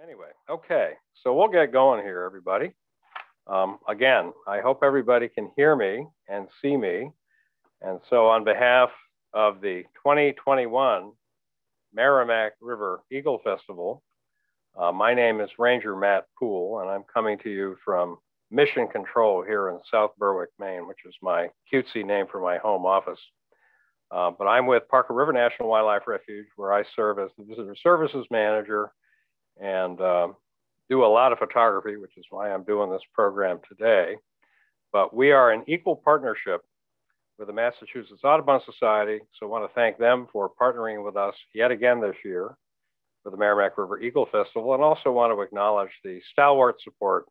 Anyway, okay, so we'll get going here, everybody. Um, again, I hope everybody can hear me and see me. And so on behalf of the 2021 Merrimack River Eagle Festival, uh, my name is Ranger Matt Poole, and I'm coming to you from Mission Control here in South Berwick, Maine, which is my cutesy name for my home office. Uh, but I'm with Parker River National Wildlife Refuge, where I serve as the Visitor Services Manager and um, do a lot of photography, which is why I'm doing this program today. But we are in equal partnership with the Massachusetts Audubon Society. So I want to thank them for partnering with us yet again this year for the Merrimack River Eagle Festival, and also want to acknowledge the stalwart support,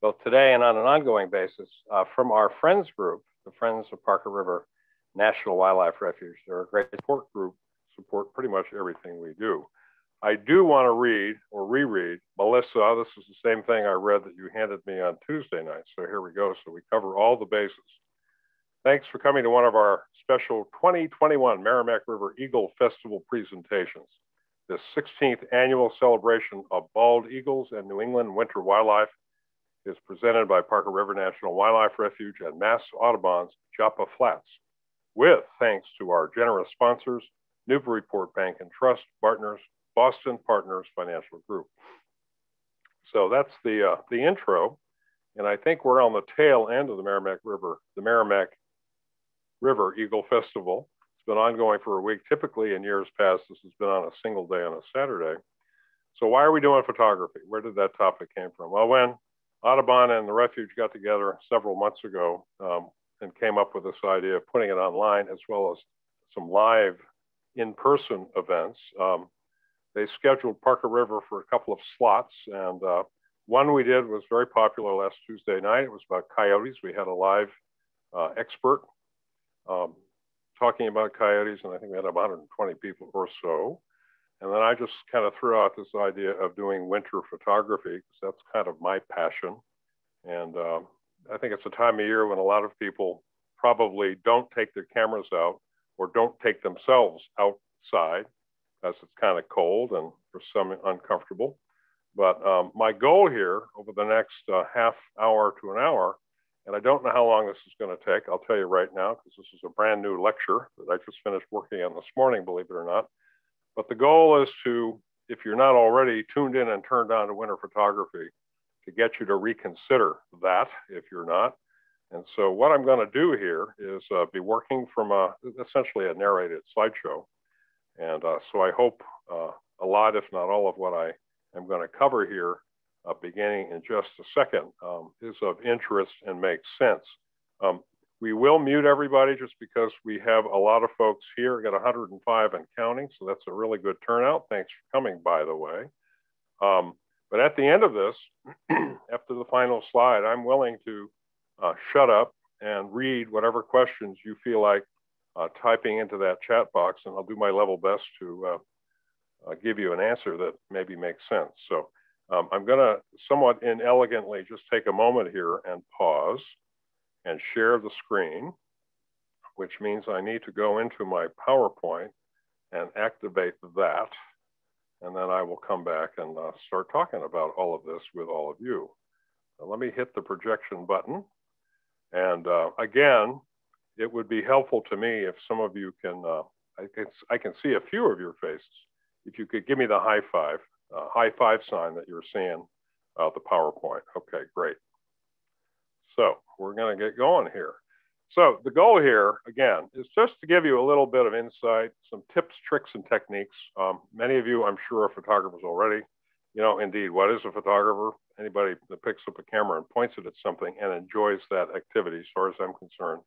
both today and on an ongoing basis, uh, from our friends group, the Friends of Parker River National Wildlife Refuge. They're a great support group, support pretty much everything we do. I do want to read or reread Melissa. Oh, this is the same thing I read that you handed me on Tuesday night. So here we go. So we cover all the bases. Thanks for coming to one of our special 2021 Merrimack River Eagle Festival presentations. The 16th annual celebration of bald eagles and New England winter wildlife is presented by Parker River National Wildlife Refuge and Mass Audubon's Joppa Flats, with thanks to our generous sponsors, Newburyport Bank and Trust, partners, Boston Partners Financial Group. So that's the, uh, the intro. And I think we're on the tail end of the Merrimack River, the Merrimack River Eagle Festival. It's been ongoing for a week. Typically in years past, this has been on a single day on a Saturday. So why are we doing photography? Where did that topic came from? Well, when Audubon and the Refuge got together several months ago um, and came up with this idea of putting it online as well as some live in-person events. Um, they scheduled Parker River for a couple of slots. And uh, one we did was very popular last Tuesday night. It was about coyotes. We had a live uh, expert um, talking about coyotes, and I think we had about 120 people or so. And then I just kind of threw out this idea of doing winter photography because that's kind of my passion. And um, I think it's a time of year when a lot of people probably don't take their cameras out or don't take themselves outside as it's kind of cold and for some uncomfortable. But um, my goal here over the next uh, half hour to an hour, and I don't know how long this is going to take, I'll tell you right now, because this is a brand new lecture that I just finished working on this morning, believe it or not. But the goal is to, if you're not already tuned in and turned on to winter photography, to get you to reconsider that if you're not. And so what I'm going to do here is uh, be working from a, essentially a narrated slideshow and uh, so I hope uh, a lot, if not all of what I am going to cover here, uh, beginning in just a second, um, is of interest and makes sense. Um, we will mute everybody just because we have a lot of folks here. We got 105 and counting, so that's a really good turnout. Thanks for coming, by the way. Um, but at the end of this, after the final slide, I'm willing to uh, shut up and read whatever questions you feel like uh, typing into that chat box, and I'll do my level best to uh, uh, give you an answer that maybe makes sense. So um, I'm going to somewhat inelegantly just take a moment here and pause and share the screen, which means I need to go into my PowerPoint and activate that. And then I will come back and uh, start talking about all of this with all of you. let me hit the projection button. And uh, again, it would be helpful to me if some of you can, uh, I, can I can see a few of your faces. If you could give me the high five, uh, high five sign that you're seeing uh, the PowerPoint. Okay, great. So we're gonna get going here. So the goal here, again, is just to give you a little bit of insight, some tips, tricks, and techniques. Um, many of you, I'm sure, are photographers already. You know, indeed, what is a photographer? Anybody that picks up a camera and points it at something and enjoys that activity, as far as I'm concerned,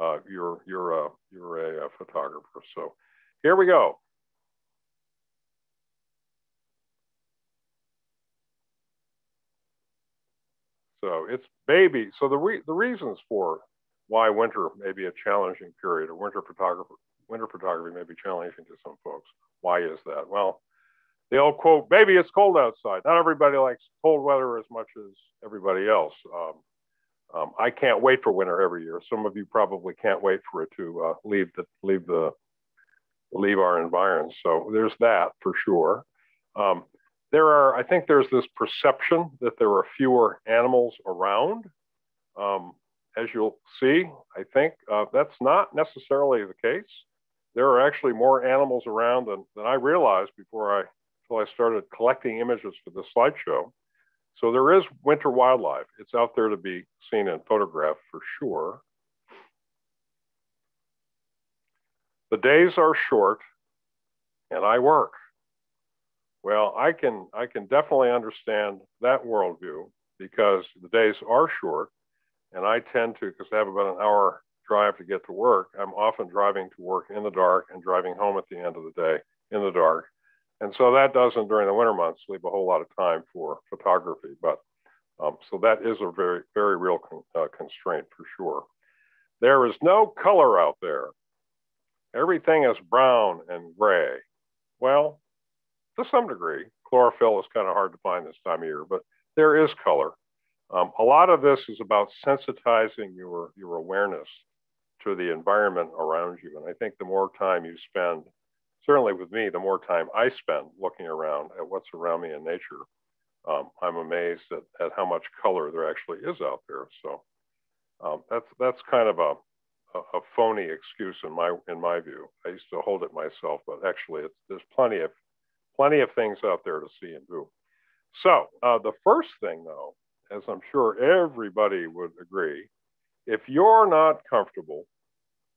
uh, you're you're a you're a, a photographer. So here we go. So it's baby. So the re the reasons for why winter may be a challenging period or winter photography winter photography may be challenging to some folks. Why is that? Well, the old quote, baby, it's cold outside. Not everybody likes cold weather as much as everybody else. Um, um, I can't wait for winter every year. Some of you probably can't wait for it to uh, leave the leave the leave our environs. So there's that for sure. Um, there are, I think there's this perception that there are fewer animals around. Um, as you'll see, I think uh, that's not necessarily the case. There are actually more animals around than, than I realized before I, until I started collecting images for the slideshow. So there is winter wildlife. It's out there to be seen and photographed for sure. The days are short and I work. Well, I can, I can definitely understand that worldview because the days are short and I tend to, because I have about an hour drive to get to work, I'm often driving to work in the dark and driving home at the end of the day in the dark. And so that doesn't, during the winter months, leave a whole lot of time for photography. But um, so that is a very, very real con uh, constraint for sure. There is no color out there. Everything is brown and gray. Well, to some degree, chlorophyll is kind of hard to find this time of year, but there is color. Um, a lot of this is about sensitizing your, your awareness to the environment around you. And I think the more time you spend, certainly with me, the more time I spend looking around at what's around me in nature, um, I'm amazed at, at how much color there actually is out there. So um, that's, that's kind of a, a, a, phony excuse in my, in my view. I used to hold it myself, but actually there's plenty of, plenty of things out there to see and do. So uh, the first thing though, as I'm sure everybody would agree, if you're not comfortable,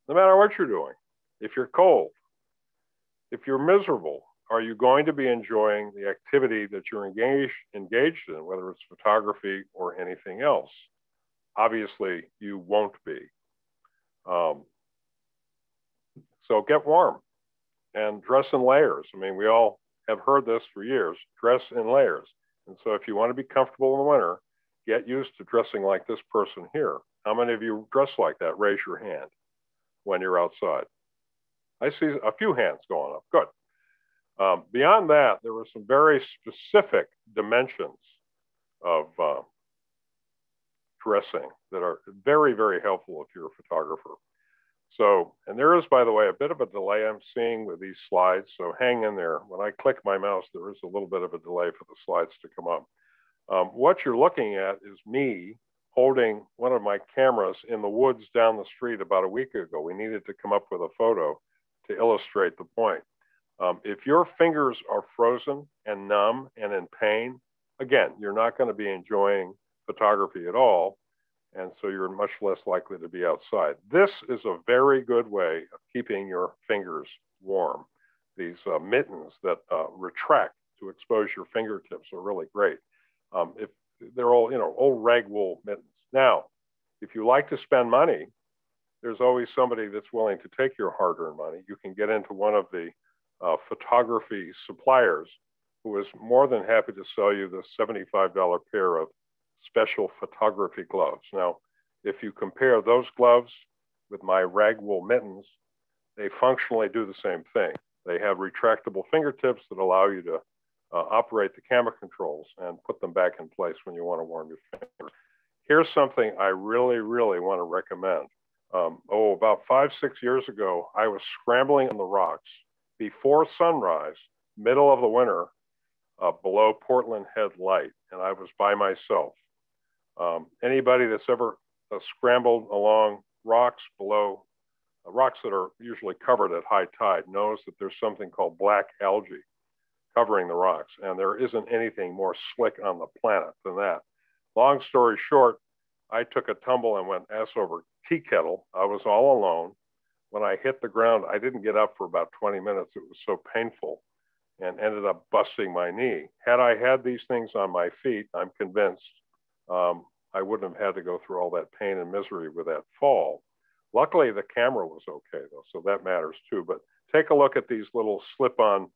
no matter what you're doing, if you're cold, if you're miserable, are you going to be enjoying the activity that you're engaged, engaged in, whether it's photography or anything else? Obviously, you won't be. Um, so get warm and dress in layers. I mean, we all have heard this for years dress in layers. And so, if you want to be comfortable in the winter, get used to dressing like this person here. How many of you dress like that? Raise your hand when you're outside. I see a few hands going up. Good. Um, beyond that, there were some very specific dimensions of uh, dressing that are very, very helpful if you're a photographer. So, and there is, by the way, a bit of a delay I'm seeing with these slides. So hang in there. When I click my mouse, there is a little bit of a delay for the slides to come up. Um, what you're looking at is me holding one of my cameras in the woods down the street about a week ago. We needed to come up with a photo to illustrate the point. Um, if your fingers are frozen and numb and in pain, again, you're not going to be enjoying photography at all. And so you're much less likely to be outside. This is a very good way of keeping your fingers warm. These uh, mittens that uh, retract to expose your fingertips are really great. Um, if they're all, you know, old rag wool mittens. Now, if you like to spend money, there's always somebody that's willing to take your hard-earned money. You can get into one of the uh, photography suppliers who is more than happy to sell you the $75 pair of special photography gloves. Now, if you compare those gloves with my rag wool mittens, they functionally do the same thing. They have retractable fingertips that allow you to uh, operate the camera controls and put them back in place when you want to warm your finger. Here's something I really, really want to recommend. Um, oh, about five, six years ago, I was scrambling on the rocks before sunrise, middle of the winter, uh, below Portland Head Light, and I was by myself. Um, anybody that's ever uh, scrambled along rocks below, uh, rocks that are usually covered at high tide, knows that there's something called black algae covering the rocks. And there isn't anything more slick on the planet than that. Long story short, I took a tumble and went ass over tea kettle. I was all alone. When I hit the ground, I didn't get up for about 20 minutes. It was so painful and ended up busting my knee. Had I had these things on my feet, I'm convinced um, I wouldn't have had to go through all that pain and misery with that fall. Luckily, the camera was okay though, so that matters too. But take a look at these little slip-on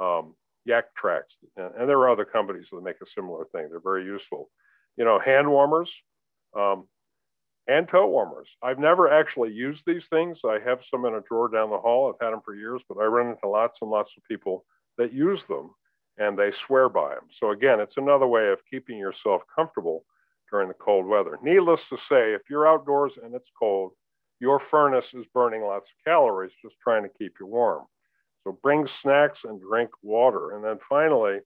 um, Yaktrax, and there are other companies that make a similar thing. They're very useful. You know, hand warmers um, and toe warmers. I've never actually used these things. I have some in a drawer down the hall. I've had them for years, but I run into lots and lots of people that use them and they swear by them. So again, it's another way of keeping yourself comfortable during the cold weather. Needless to say, if you're outdoors and it's cold, your furnace is burning lots of calories just trying to keep you warm. So bring snacks and drink water. And then finally,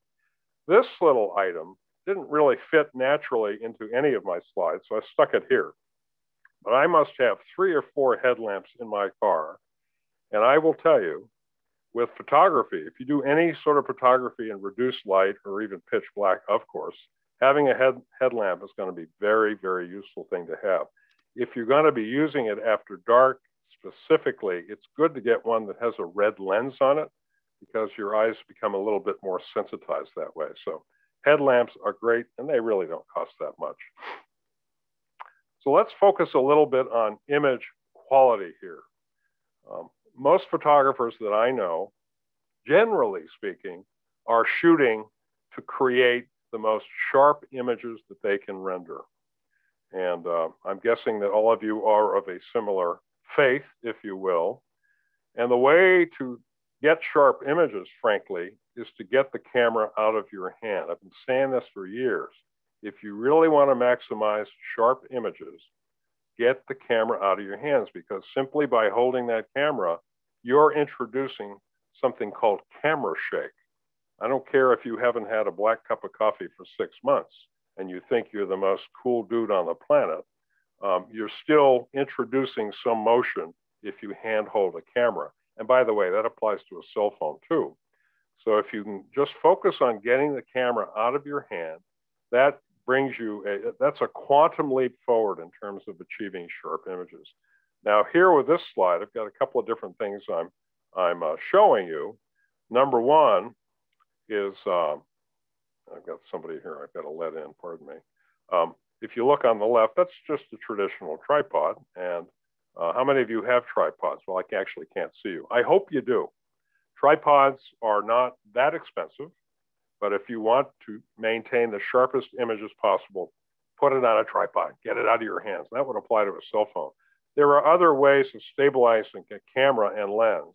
this little item didn't really fit naturally into any of my slides, so I stuck it here. But I must have three or four headlamps in my car. And I will tell you, with photography, if you do any sort of photography in reduced light or even pitch black, of course, having a head, headlamp is going to be very, very useful thing to have. If you're going to be using it after dark specifically, it's good to get one that has a red lens on it because your eyes become a little bit more sensitized that way. So headlamps are great and they really don't cost that much. So let's focus a little bit on image quality here. Um, most photographers that I know, generally speaking, are shooting to create the most sharp images that they can render. And uh, I'm guessing that all of you are of a similar faith, if you will. And the way to get sharp images, frankly, is to get the camera out of your hand. I've been saying this for years. If you really want to maximize sharp images, get the camera out of your hands because simply by holding that camera, you're introducing something called camera shake. I don't care if you haven't had a black cup of coffee for six months and you think you're the most cool dude on the planet. Um, you're still introducing some motion if you handhold a camera. And by the way, that applies to a cell phone too. So if you can just focus on getting the camera out of your hand, that brings you, a, that's a quantum leap forward in terms of achieving sharp images. Now here with this slide, I've got a couple of different things I'm, I'm uh, showing you. Number one is, um, I've got somebody here I've got to let in, pardon me. Um, if you look on the left, that's just a traditional tripod. And uh, how many of you have tripods? Well, I actually can't see you. I hope you do. Tripods are not that expensive, but if you want to maintain the sharpest images possible, put it on a tripod, get it out of your hands. That would apply to a cell phone. There are other ways of stabilizing a camera and lens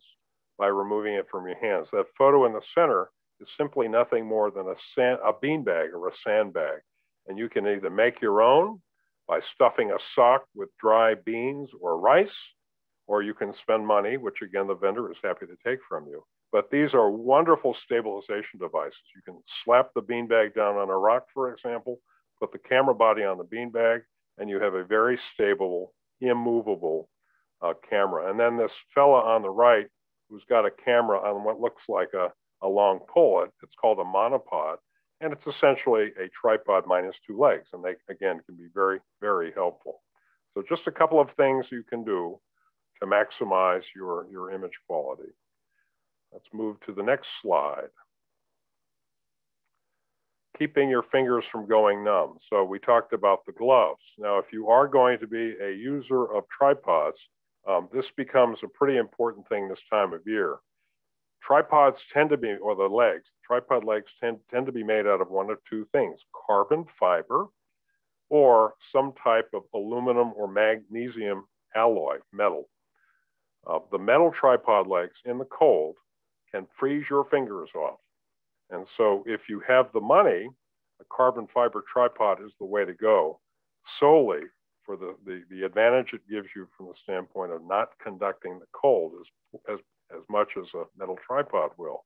by removing it from your hands. That photo in the center is simply nothing more than a, sand, a beanbag or a sandbag. And you can either make your own by stuffing a sock with dry beans or rice, or you can spend money, which again, the vendor is happy to take from you. But these are wonderful stabilization devices. You can slap the beanbag down on a rock, for example, put the camera body on the beanbag, and you have a very stable, immovable uh, camera. And then this fella on the right, who's got a camera on what looks like a, a long pole, it's called a monopod. And it's essentially a tripod minus two legs. And they, again, can be very, very helpful. So just a couple of things you can do to maximize your, your image quality. Let's move to the next slide. Keeping your fingers from going numb. So we talked about the gloves. Now, if you are going to be a user of tripods, um, this becomes a pretty important thing this time of year tripods tend to be, or the legs, tripod legs tend, tend to be made out of one of two things, carbon fiber or some type of aluminum or magnesium alloy, metal. Uh, the metal tripod legs in the cold can freeze your fingers off. And so if you have the money, a carbon fiber tripod is the way to go solely for the, the, the advantage it gives you from the standpoint of not conducting the cold as, as as much as a metal tripod will.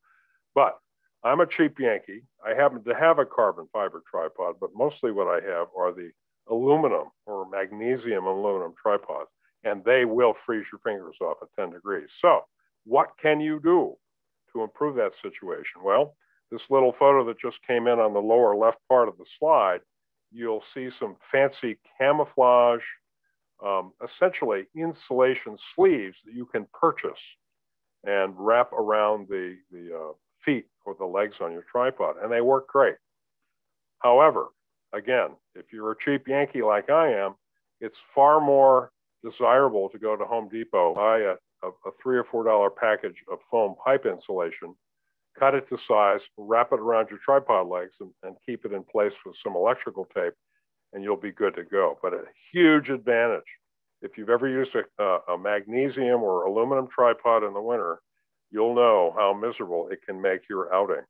But I'm a cheap Yankee. I happen to have a carbon fiber tripod, but mostly what I have are the aluminum or magnesium aluminum tripods, and they will freeze your fingers off at 10 degrees. So, what can you do to improve that situation? Well, this little photo that just came in on the lower left part of the slide, you'll see some fancy camouflage, um, essentially insulation sleeves that you can purchase and wrap around the, the uh, feet or the legs on your tripod, and they work great. However, again, if you're a cheap Yankee like I am, it's far more desirable to go to Home Depot, buy a, a, a three or four dollar package of foam pipe insulation, cut it to size, wrap it around your tripod legs, and, and keep it in place with some electrical tape, and you'll be good to go. But a huge advantage if you've ever used a, a, magnesium or aluminum tripod in the winter, you'll know how miserable it can make your outing.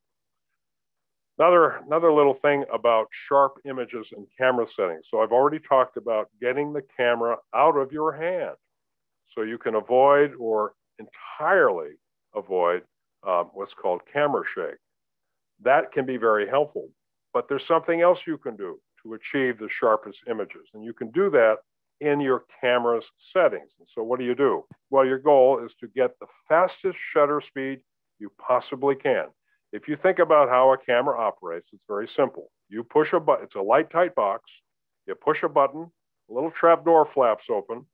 Another, another little thing about sharp images and camera settings. So I've already talked about getting the camera out of your hand so you can avoid or entirely avoid um, what's called camera shake. that can be very helpful. But there's something else you can do to achieve the sharpest images. And you can do that in your camera's settings. And so what do you do? Well, your goal is to get the fastest shutter speed you possibly can. If you think about how a camera operates, it's very simple. You push a button, it's a light tight box. You push a button, a little trap door flaps open.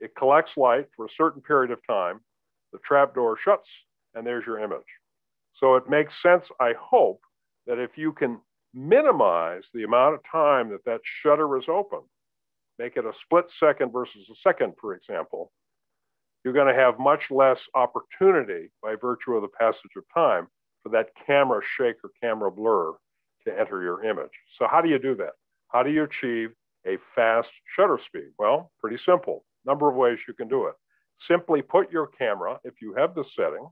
It collects light for a certain period of time. The trap door shuts, and there's your image. So it makes sense, I hope, that if you can minimize the amount of time that that shutter is open, make it a split second versus a second, for example, you're going to have much less opportunity by virtue of the passage of time for that camera shake or camera blur to enter your image. So how do you do that? How do you achieve a fast shutter speed? Well, pretty simple. Number of ways you can do it. Simply put your camera, if you have the setting,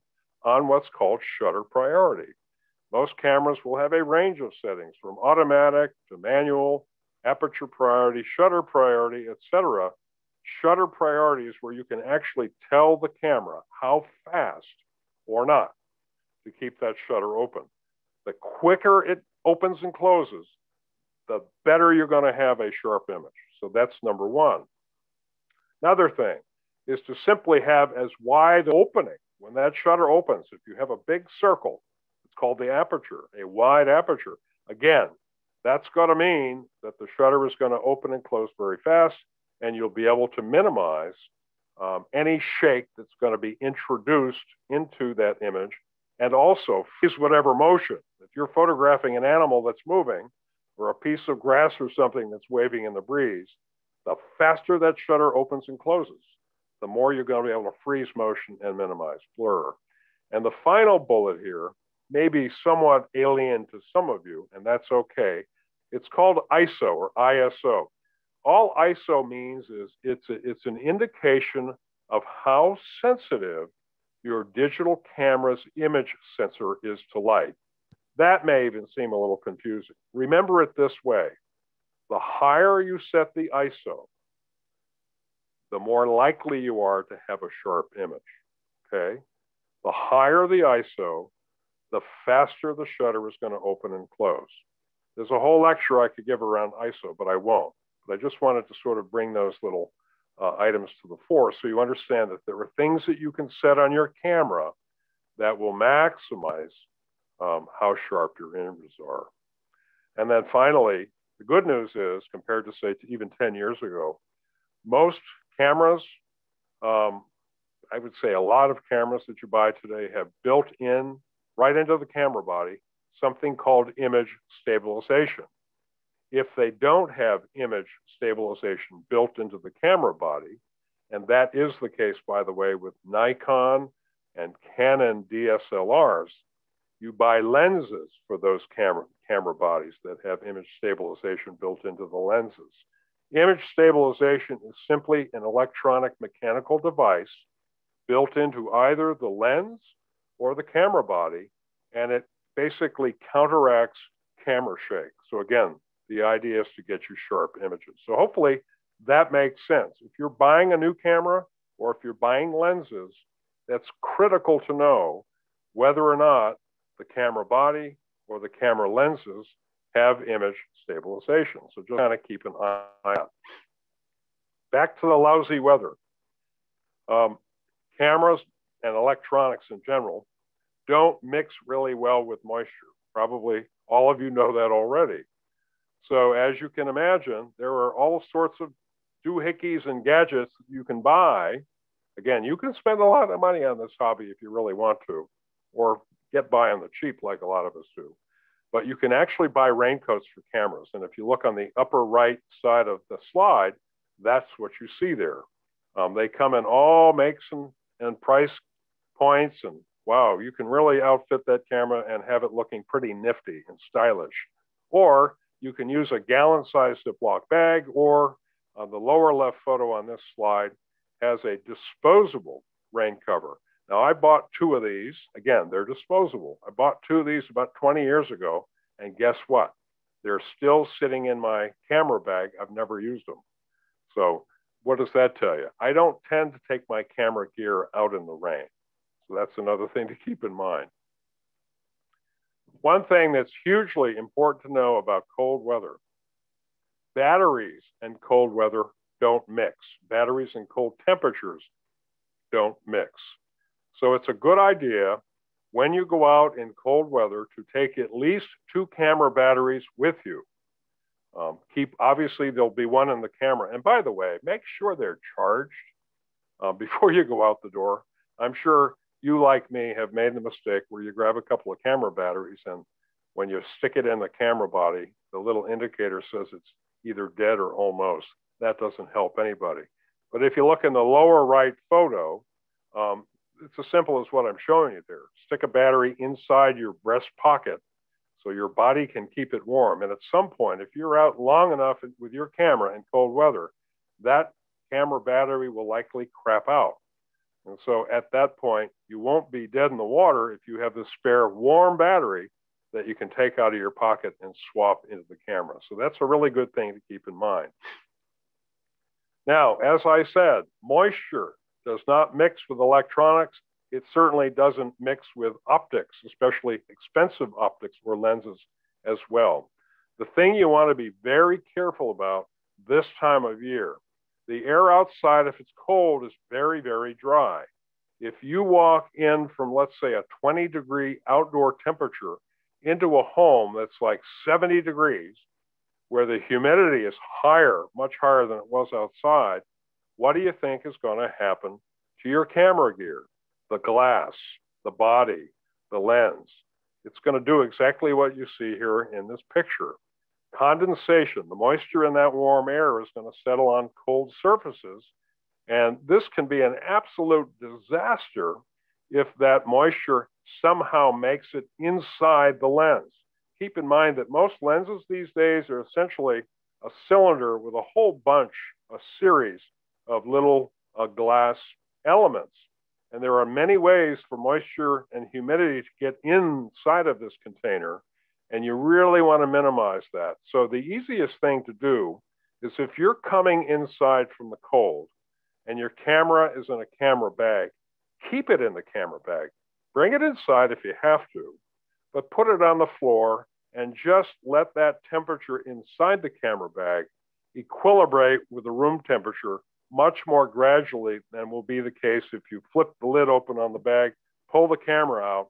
on what's called shutter priority. Most cameras will have a range of settings from automatic to manual, aperture priority, shutter priority, etc. Shutter priority is where you can actually tell the camera how fast or not to keep that shutter open. The quicker it opens and closes, the better you're going to have a sharp image. So that's number one. Another thing is to simply have as wide opening when that shutter opens. If you have a big circle, it's called the aperture, a wide aperture. Again, that's going to mean that the shutter is going to open and close very fast, and you'll be able to minimize um, any shake that's going to be introduced into that image and also freeze whatever motion. If you're photographing an animal that's moving or a piece of grass or something that's waving in the breeze, the faster that shutter opens and closes, the more you're going to be able to freeze motion and minimize blur. And the final bullet here may be somewhat alien to some of you, and that's okay. It's called ISO or ISO. All ISO means is it's, a, it's an indication of how sensitive your digital camera's image sensor is to light. That may even seem a little confusing. Remember it this way. The higher you set the ISO, the more likely you are to have a sharp image, okay? The higher the ISO, the faster the shutter is gonna open and close. There's a whole lecture I could give around ISO, but I won't. But I just wanted to sort of bring those little uh, items to the fore so you understand that there are things that you can set on your camera that will maximize um, how sharp your images are. And then finally, the good news is, compared to say even 10 years ago, most cameras, um, I would say a lot of cameras that you buy today have built in right into the camera body something called image stabilization. If they don't have image stabilization built into the camera body, and that is the case, by the way, with Nikon and Canon DSLRs, you buy lenses for those camera, camera bodies that have image stabilization built into the lenses. Image stabilization is simply an electronic mechanical device built into either the lens or the camera body, and it basically counteracts camera shake. So again, the idea is to get you sharp images. So hopefully that makes sense. If you're buying a new camera or if you're buying lenses, that's critical to know whether or not the camera body or the camera lenses have image stabilization. So just kind of keep an eye on. Back to the lousy weather. Um, cameras and electronics in general don't mix really well with moisture. Probably all of you know that already. So as you can imagine, there are all sorts of doohickeys and gadgets you can buy. Again, you can spend a lot of money on this hobby if you really want to, or get by on the cheap like a lot of us do. But you can actually buy raincoats for cameras. And if you look on the upper right side of the slide, that's what you see there. Um, they come in all makes and, and price points. And wow, you can really outfit that camera and have it looking pretty nifty and stylish. Or you can use a gallon sized Ziploc bag, or on the lower left photo on this slide has a disposable rain cover. Now, I bought two of these. Again, they're disposable. I bought two of these about 20 years ago, and guess what? They're still sitting in my camera bag. I've never used them. So, what does that tell you? I don't tend to take my camera gear out in the rain. So, that's another thing to keep in mind. one thing that's hugely important to know about cold weather batteries and cold weather don't mix. Batteries and cold temperatures don't mix. So it's a good idea when you go out in cold weather to take at least two camera batteries with you. Um, keep, obviously, there'll be one in the camera. And by the way, make sure they're charged uh, before you go out the door. I'm sure you, like me, have made the mistake where you grab a couple of camera batteries and when you stick it in the camera body, the little indicator says it's either dead or almost. That doesn't help anybody. But if you look in the lower right photo, um, it's as simple as what I'm showing you there. Stick a battery inside your breast pocket so your body can keep it warm. And at some point, if you're out long enough with your camera in cold weather, that camera battery will likely crap out. And so at that point, you won't be dead in the water if you have the spare warm battery that you can take out of your pocket and swap into the camera. So that's a really good thing to keep in mind. Now, as I said, moisture does not mix with electronics. It certainly doesn't mix with optics, especially expensive optics or lenses as well. The thing you want to be very careful about this time of year, the air outside, if it's cold, is very, very dry. If you walk in from, let's say, a 20 degree outdoor temperature into a home that's like 70 degrees, where the humidity is higher, much higher than it was outside, what do you think is going to happen to your camera gear? The glass, the body, the lens. It's going to do exactly what you see here in this picture. Condensation, the moisture in that warm air is going to settle on cold surfaces. And this can be an absolute disaster if that moisture somehow makes it inside the lens. Keep in mind that most lenses these days are essentially a cylinder with a whole bunch, a series of little uh, glass elements. And there are many ways for moisture and humidity to get inside of this container. And you really want to minimize that. So the easiest thing to do is if you're coming inside from the cold and your camera is in a camera bag, keep it in the camera bag. Bring it inside if you have to, but put it on the floor and just let that temperature inside the camera bag equilibrate with the room temperature much more gradually than will be the case if you flip the lid open on the bag, pull the camera out,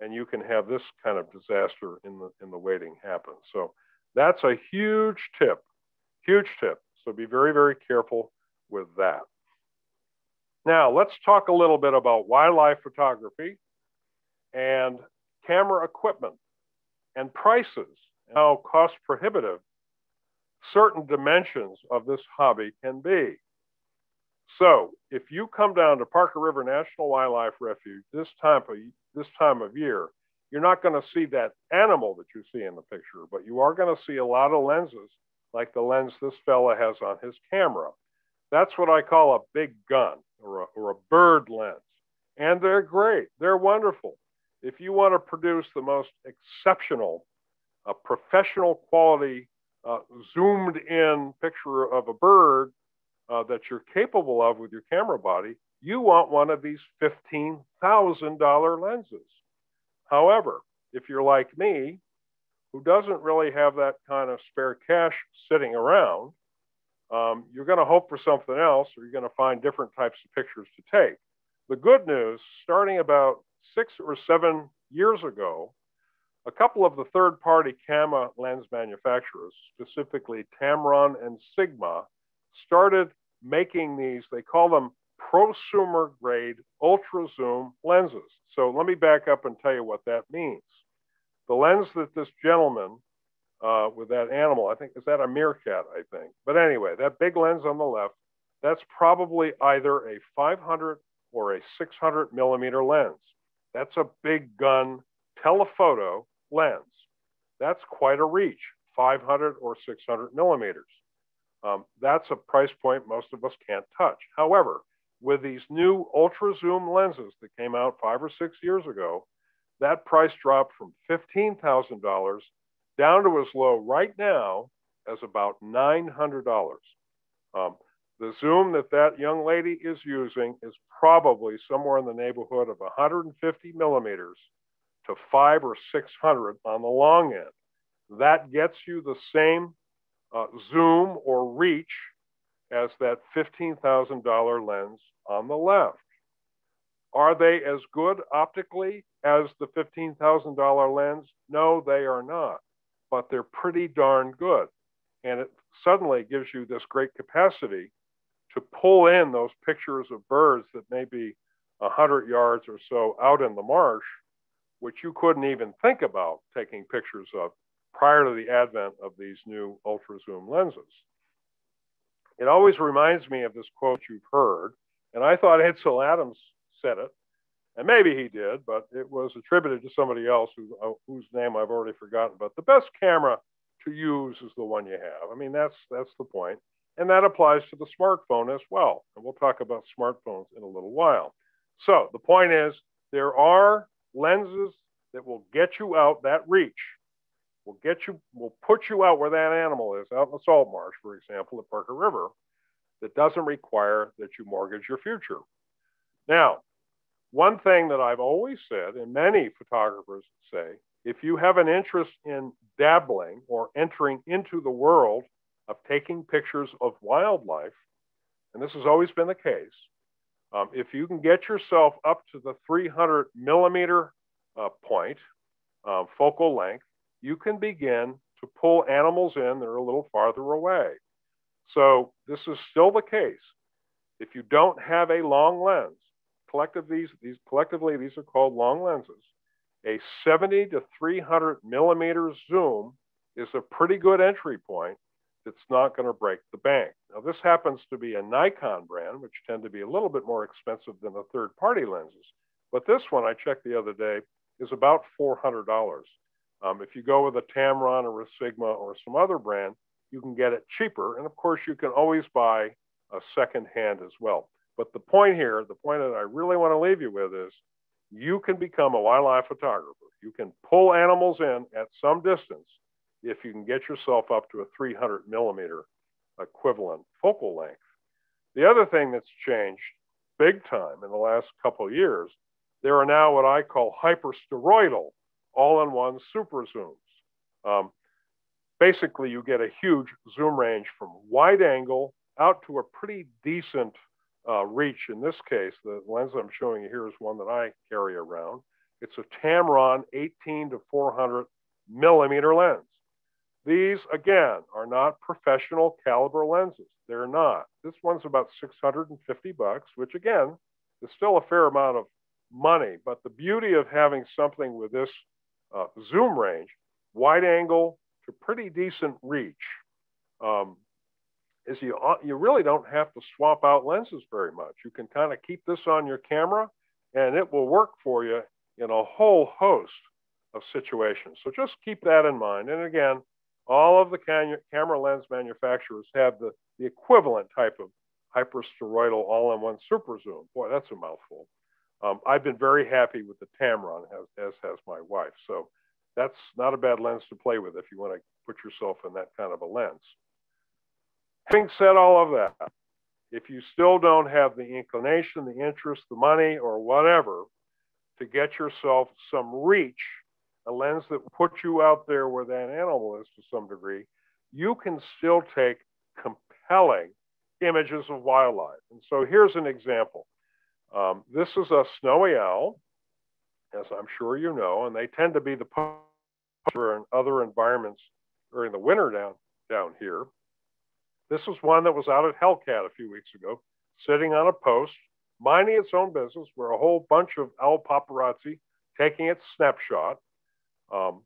and you can have this kind of disaster in the in the waiting happen. So that's a huge tip, huge tip. So be very, very careful with that. Now let's talk a little bit about wildlife photography and camera equipment and prices, how cost prohibitive certain dimensions of this hobby can be. So, if you come down to Parker River National Wildlife Refuge this time of, this time of year, you're not going to see that animal that you see in the picture, but you are going to see a lot of lenses like the lens this fella has on his camera. That's what I call a big gun or a, or a bird lens. And they're great. They're wonderful if you want to produce the most exceptional, uh, professional quality, uh, zoomed in picture of a bird uh, that you're capable of with your camera body, you want one of these $15,000 lenses. However, if you're like me, who doesn't really have that kind of spare cash sitting around, um, you're going to hope for something else or you're going to find different types of pictures to take. The good news, starting about six or seven years ago, a couple of the third party camera lens manufacturers, specifically Tamron and Sigma, started making these, they call them prosumer grade ultra zoom lenses. So let me back up and tell you what that means. The lens that this gentleman uh, with that animal, I think, is that a meerkat, I think. But anyway, that big lens on the left, that's probably either a 500 or a 600 millimeter lens. That's a big gun telephoto lens. That's quite a reach, 500 or 600 millimeters. Um, that's a price point most of us can't touch. However, with these new ultra zoom lenses that came out five or six years ago, that price dropped from $15,000 down to as low right now as about $900. Um, the zoom that that young lady is using is probably somewhere in the neighborhood of 150 millimeters to five or 600 on the long end. That gets you the same uh, zoom or reach as that $15,000 lens on the left. Are they as good optically as the $15,000 lens? No, they are not, but they're pretty darn good. And it suddenly gives you this great capacity to pull in those pictures of birds that may be 100 yards or so out in the marsh, which you couldn't even think about taking pictures of prior to the advent of these new ultra zoom lenses. It always reminds me of this quote you've heard, and I thought Ansel Adams said it, and maybe he did, but it was attributed to somebody else who, uh, whose name I've already forgotten. But the best camera to use is the one you have. I mean, that's that's the point, and that applies to the smartphone as well. And we'll talk about smartphones in a little while. So the point is, there are lenses that will get you out that reach will get you, we'll put you out where that animal is, out in the salt marsh, for example, at Parker River, that doesn't require that you mortgage your future. Now, one thing that I've always said, and many photographers say, if you have an interest in dabbling or entering into the world of taking pictures of wildlife, and this has always been the case, um, if you can get yourself up to the 300 millimeter uh, point, uh, focal length, you can begin to pull animals in that are a little farther away. So this is still the case. If you don't have a long lens, collective these, these collectively these are called long lenses. A 70 to 300 millimeter zoom is a pretty good entry point that's not going to break the bank. Now this happens to be a Nikon brand, which tend to be a little bit more expensive than the third-party lenses. But this one I checked the other day is about $400. Um, if you go with a Tamron or a Sigma or some other brand, you can get it cheaper. And of course, you can always buy a second hand as well. But the point here, the point that I really want to leave you with is you can become a wildlife photographer. You can pull animals in at some distance if you can get yourself up to a 300 millimeter equivalent focal length. The other thing that's changed big time in the last couple of years, there are now what I call hypersteroidal all-in-one super zooms. Um, basically, you get a huge zoom range from wide angle out to a pretty decent uh, reach. In this case, the lens I'm showing you here is one that I carry around. It's a Tamron 18 to 400 millimeter lens. These, again, are not professional caliber lenses. They're not. This one's about 650 bucks, which again, is still a fair amount of money. But the beauty of having something with this uh, zoom range, wide angle to pretty decent reach, um, is you, uh, you really don't have to swap out lenses very much. You can kind of keep this on your camera and it will work for you in a whole host of situations. So just keep that in mind. And again, all of the cam camera lens manufacturers have the, the equivalent type of hypersteroidal all-in-one super zoom. Boy, that's a mouthful. Um, I've been very happy with the Tamron, as, as has my wife. So that's not a bad lens to play with if you want to put yourself in that kind of a lens. Having said all of that, if you still don't have the inclination, the interest, the money, or whatever to get yourself some reach, a lens that puts you out there where that animal is to some degree, you can still take compelling images of wildlife. And so here's an example. Um, this is a snowy owl, as I'm sure you know, and they tend to be the poacher in other environments during the winter down, down here. This is one that was out at Hellcat a few weeks ago, sitting on a post, minding its own business, where a whole bunch of owl paparazzi taking its snapshot. Um,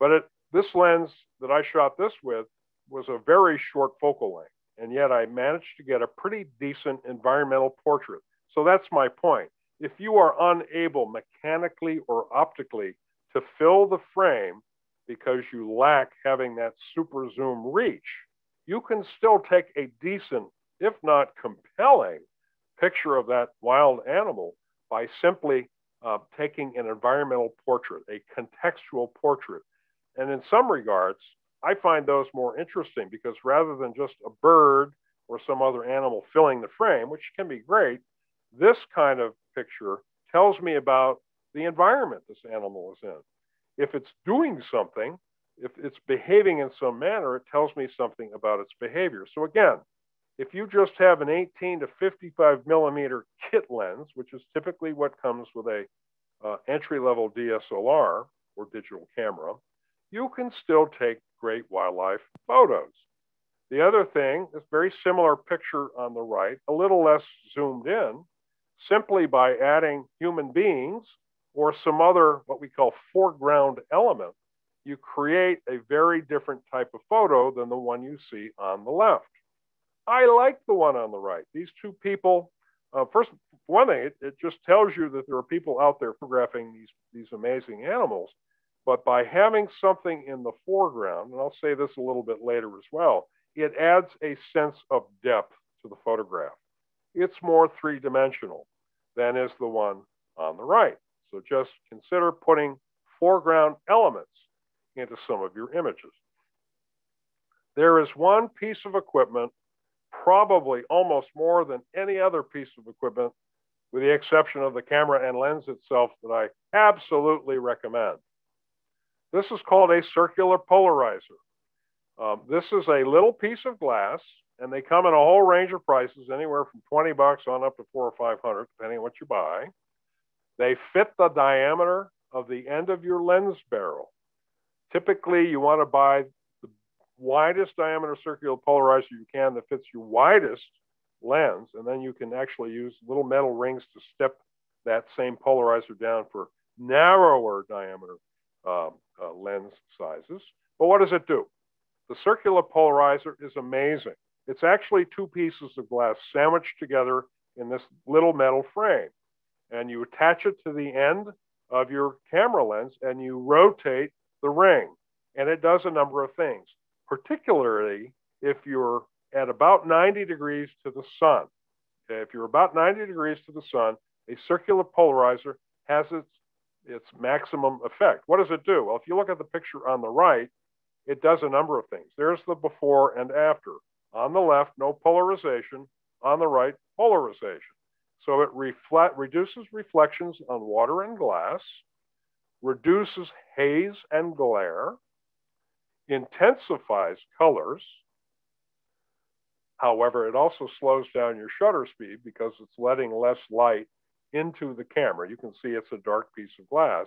but it, this lens that I shot this with was a very short focal length, and yet I managed to get a pretty decent environmental portrait. So that's my point. If you are unable mechanically or optically to fill the frame because you lack having that super zoom reach, you can still take a decent, if not compelling, picture of that wild animal by simply uh, taking an environmental portrait, a contextual portrait. And in some regards, I find those more interesting because rather than just a bird or some other animal filling the frame, which can be great, this kind of picture tells me about the environment this animal is in. If it's doing something, if it's behaving in some manner, it tells me something about its behavior. So again, if you just have an 18 to 55 millimeter kit lens, which is typically what comes with a uh, entry level DSLR or digital camera, you can still take great wildlife photos. The other thing is very similar picture on the right, a little less zoomed in, simply by adding human beings or some other what we call foreground element, you create a very different type of photo than the one you see on the left. I like the one on the right. These two people, uh, first, one thing, it, it just tells you that there are people out there photographing these, these amazing animals. But by having something in the foreground, and I'll say this a little bit later as well, it adds a sense of depth to the photograph. It's more three dimensional than is the one on the right. So just consider putting foreground elements into some of your images. There is one piece of equipment probably almost more than any other piece of equipment, with the exception of the camera and lens itself, that I absolutely recommend. This is called a circular polarizer. Um, this is a little piece of glass, and they come in a whole range of prices, anywhere from 20 bucks on up to four or 500, depending on what you buy. They fit the diameter of the end of your lens barrel. Typically, you want to buy the widest diameter circular polarizer you can that fits your widest lens, and then you can actually use little metal rings to step that same polarizer down for narrower diameter um, uh, lens sizes. But what does it do? The circular polarizer is amazing. It's actually two pieces of glass sandwiched together in this little metal frame. And you attach it to the end of your camera lens and you rotate the ring. And it does a number of things particularly if you're at about 90 degrees to the sun. If you're about 90 degrees to the sun, a circular polarizer has its, its maximum effect. What does it do? Well, if you look at the picture on the right, it does a number of things. There's the before and after. On the left, no polarization. On the right, polarization. So it reflect, reduces reflections on water and glass, reduces haze and glare, intensifies colors. However, it also slows down your shutter speed because it's letting less light into the camera. You can see it's a dark piece of glass.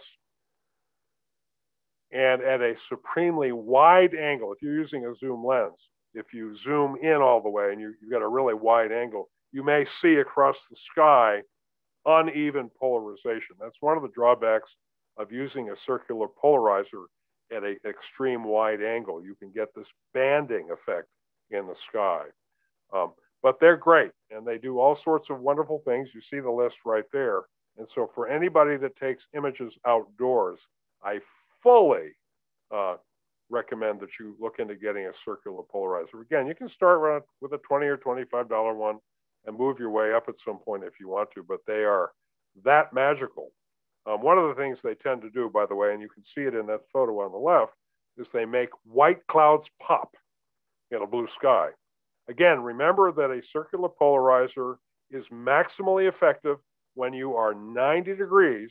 And at a supremely wide angle, if you're using a zoom lens, if you zoom in all the way and you, have got a really wide angle, you may see across the sky uneven polarization. That's one of the drawbacks of using a circular polarizer at an extreme wide angle. You can get this banding effect in the sky. Um, but they're great and they do all sorts of wonderful things. You see the list right there. And so for anybody that takes images outdoors, I fully uh, recommend that you look into getting a circular polarizer. Again, you can start with a 20 or $25 one and move your way up at some point if you want to, but they are that magical um, one of the things they tend to do, by the way, and you can see it in that photo on the left, is they make white clouds pop in a blue sky. Again, remember that a circular polarizer is maximally effective when you are 90 degrees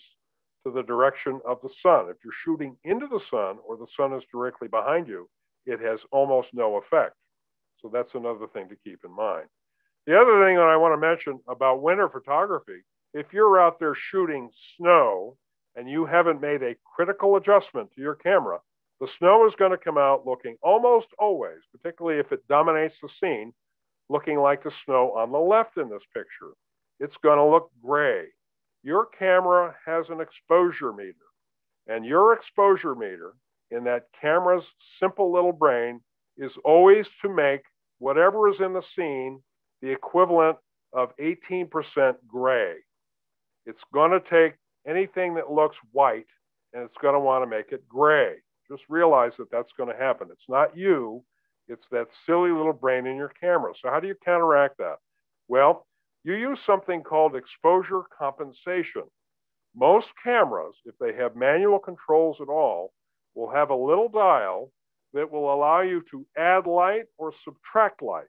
to the direction of the sun. If you're shooting into the sun or the sun is directly behind you, it has almost no effect. So that's another thing to keep in mind. The other thing that I want to mention about winter photography if you're out there shooting snow and you haven't made a critical adjustment to your camera, the snow is going to come out looking almost always, particularly if it dominates the scene, looking like the snow on the left in this picture. It's going to look gray. Your camera has an exposure meter, and your exposure meter in that camera's simple little brain is always to make whatever is in the scene the equivalent of 18% gray. It's going to take anything that looks white and it's going to want to make it gray. Just realize that that's going to happen. It's not you, it's that silly little brain in your camera. So, how do you counteract that? Well, you use something called exposure compensation. Most cameras, if they have manual controls at all, will have a little dial that will allow you to add light or subtract light.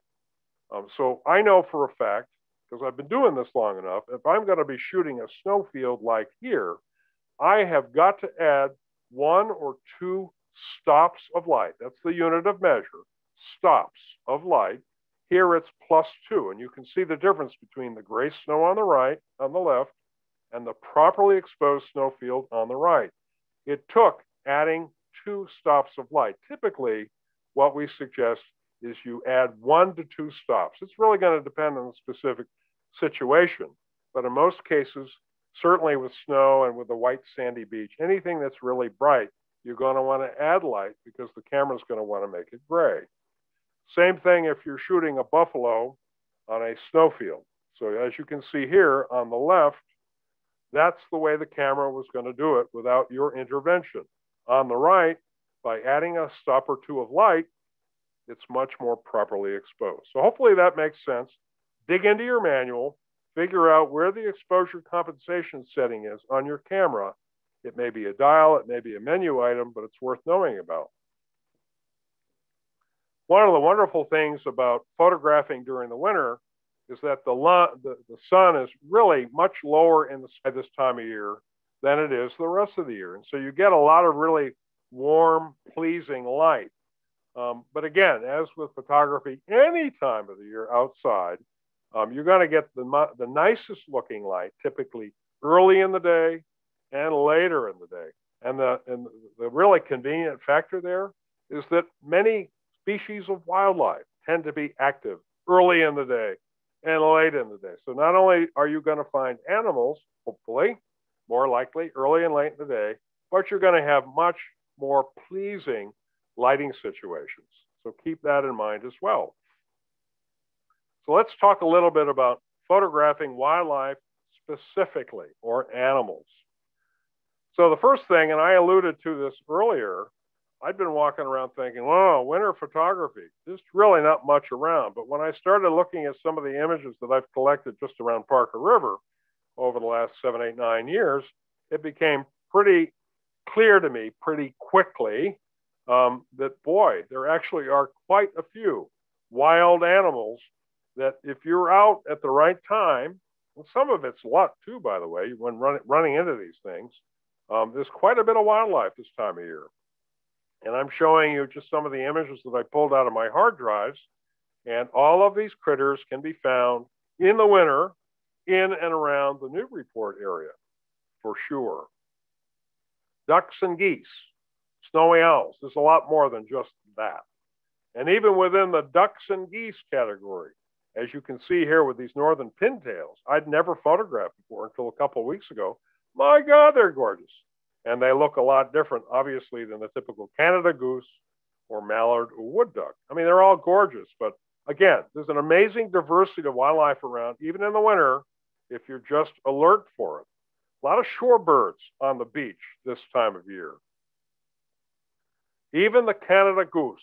Um, so I know for a fact because I've been doing this long enough. If I'm going to be shooting a snowfield like here, I have got to add one or two stops of light. That's the unit of measure, stops of light. Here it's plus two, and you can see the difference between the gray snow on the right, on the left, and the properly exposed snowfield on the right. It took adding two stops of light. Typically, what we suggest is you add one to two stops. It's really going to depend on the specific situation, but in most cases, certainly with snow and with a white sandy beach, anything that's really bright, you're going to want to add light because the camera's going to want to make it gray. Same thing if you're shooting a buffalo on a snowfield. So as you can see here on the left, that's the way the camera was going to do it without your intervention. On the right, by adding a stop or two of light, it's much more properly exposed. So hopefully that makes sense. Dig into your manual, figure out where the exposure compensation setting is on your camera. It may be a dial, it may be a menu item, but it's worth knowing about. One of the wonderful things about photographing during the winter is that the, the, the sun is really much lower in the sky this time of year than it is the rest of the year. And so you get a lot of really warm, pleasing light. Um, but again, as with photography, any time of the year outside, um, you're going to get the, the nicest looking light typically early in the day and later in the day. And the, and the really convenient factor there is that many species of wildlife tend to be active early in the day and late in the day. So not only are you going to find animals, hopefully, more likely early and late in the day, but you're going to have much more pleasing lighting situations. So keep that in mind as well. So let's talk a little bit about photographing wildlife specifically or animals. So the first thing, and I alluded to this earlier, I'd been walking around thinking, "Wow, winter photography. There's really not much around." But when I started looking at some of the images that I've collected just around Parker River over the last seven, eight, nine years, it became pretty clear to me pretty quickly um, that boy, there actually are quite a few wild animals that if you're out at the right time, and some of it's luck too, by the way, when run, running into these things, um, there's quite a bit of wildlife this time of year. And I'm showing you just some of the images that I pulled out of my hard drives. And all of these critters can be found in the winter in and around the Newburyport area for sure. Ducks and geese, snowy owls. There's a lot more than just that. And even within the ducks and geese category, as you can see here with these northern pintails, I'd never photographed before until a couple of weeks ago. My God, they're gorgeous. And they look a lot different, obviously, than the typical Canada goose or mallard or wood duck. I mean, they're all gorgeous, but again, there's an amazing diversity of wildlife around, even in the winter, if you're just alert for it. A lot of shorebirds on the beach this time of year. Even the Canada goose,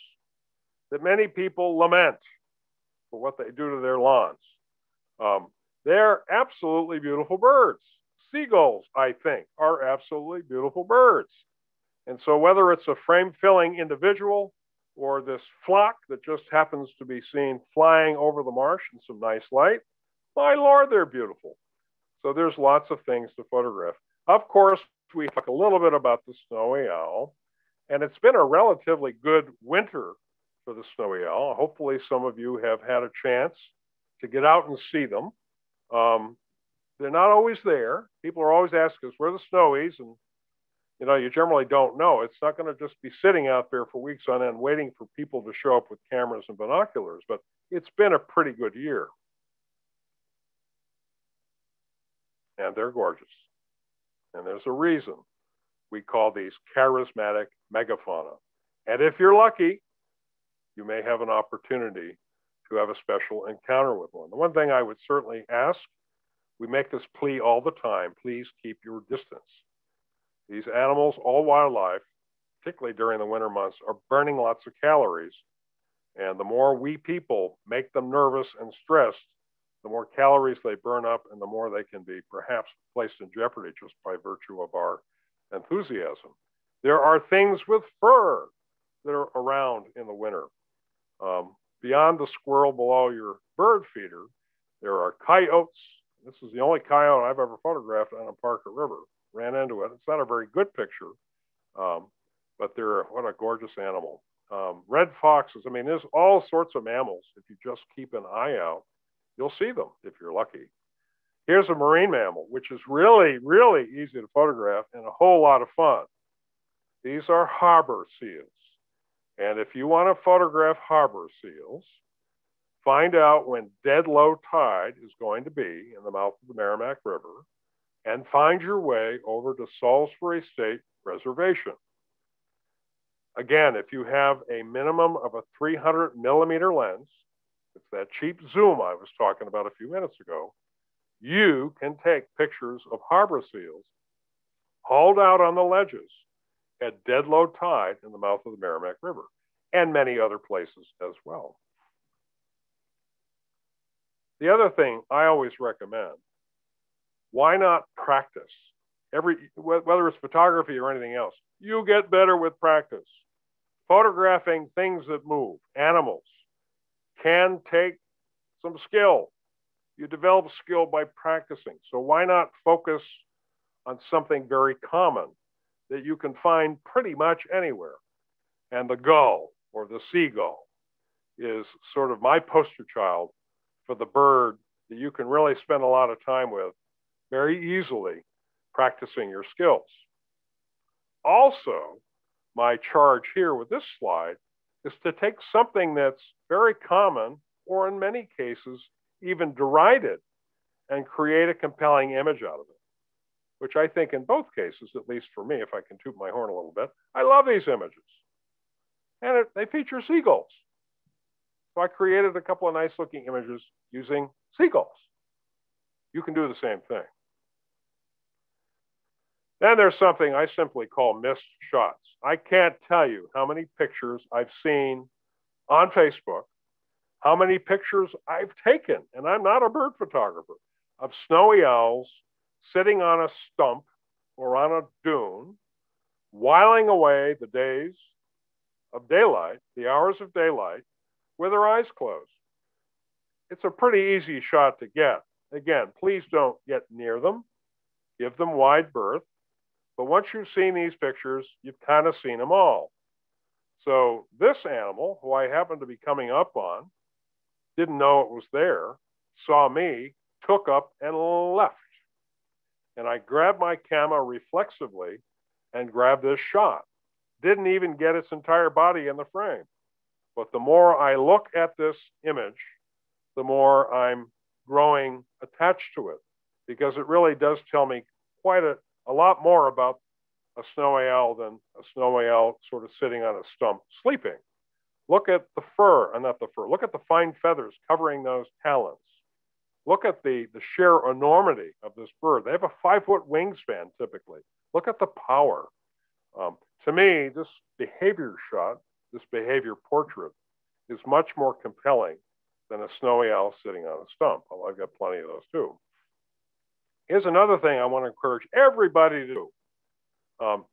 that many people lament for what they do to their lawns. Um, they're absolutely beautiful birds. Seagulls, I think, are absolutely beautiful birds. And so, whether it's a frame filling individual or this flock that just happens to be seen flying over the marsh in some nice light, my lord, they're beautiful. So, there's lots of things to photograph. Of course, we talk a little bit about the snowy owl. And it's been a relatively good winter for the snowy owl. Hopefully, some of you have had a chance to get out and see them. Um, they're not always there. People are always asking us, where the snowies? And, you know, you generally don't know. It's not going to just be sitting out there for weeks on end waiting for people to show up with cameras and binoculars, but it's been a pretty good year. And they're gorgeous. And there's a reason we call these charismatic megafauna. And if you're lucky, you may have an opportunity to have a special encounter with one. The one thing I would certainly ask, we make this plea all the time, please keep your distance. These animals, all wildlife, particularly during the winter months, are burning lots of calories. And the more we people make them nervous and stressed, the more calories they burn up and the more they can be perhaps placed in jeopardy just by virtue of our enthusiasm. There are things with fur that are around in the winter. Um, beyond the squirrel below your bird feeder, there are coyotes, This is the only coyote I've ever photographed on a Parker River. Ran into it. It's not a very good picture, um, but they're what a gorgeous animal. Um, red foxes. I mean, there's all sorts of mammals. If you just keep an eye out, you'll see them if you're lucky. Here's a marine mammal, which is really, really easy to photograph and a whole lot of fun. These are harbor seals. And if you want to photograph harbor seals, find out when dead low tide is going to be in the mouth of the Merrimack River and find your way over to Salisbury State Reservation. Again, if you have a minimum of a 300 millimeter lens, it's that cheap zoom I was talking about a few minutes ago, you can take pictures of harbor seals hauled out on the ledges at dead low tide in the mouth of the Merrimack River and many other places as well. The other thing I always recommend, why not practice? Every, whether it's photography or anything else, you get better with practice. Photographing things that move, animals, can take some skill. You develop skill by practicing. So why not focus on something very common that you can find pretty much anywhere? And the gull or the seagull is sort of my poster child for the bird that you can really spend a lot of time with very easily practicing your skills. Also, my charge here with this slide is to take something that's very common or in many cases even derided and create a compelling image out of it, which I think in both cases, at least for me, if I can toot my horn a little bit, I love these images. And it, they feature seagulls. So I created a couple of nice looking images using seagulls. You can do the same thing. Then there's something I simply call missed shots. I can't tell you how many pictures I've seen on Facebook, how many pictures I've taken, and I'm not a bird photographer, of snowy owls sitting on a stump or on a dune, whiling away the days of daylight, the hours of daylight, with their eyes closed. It's a pretty easy shot to get. Again, please don't get near them. Give them wide berth. But once you've seen these pictures, you've kind of seen them all. So this animal, who I happened to be coming up on, didn't know it was there, saw me, took up and left. And I grabbed my camera reflexively and grabbed this shot. Didn't even get its entire body in the frame. But the more I look at this image, the more I'm growing attached to it because it really does tell me quite a, a lot more about a snowy owl than a snowy owl sort of sitting on a stump sleeping. Look at the fur, and not the fur, look at the fine feathers covering those talons. Look at the, the sheer enormity of this bird. They have a five foot wingspan typically. Look at the power. Um, to me, this behavior shot, this behavior portrait, is much more compelling than a snowy owl sitting on a stump, although I've got plenty of those too. Here's another thing I want to encourage everybody to do. Um,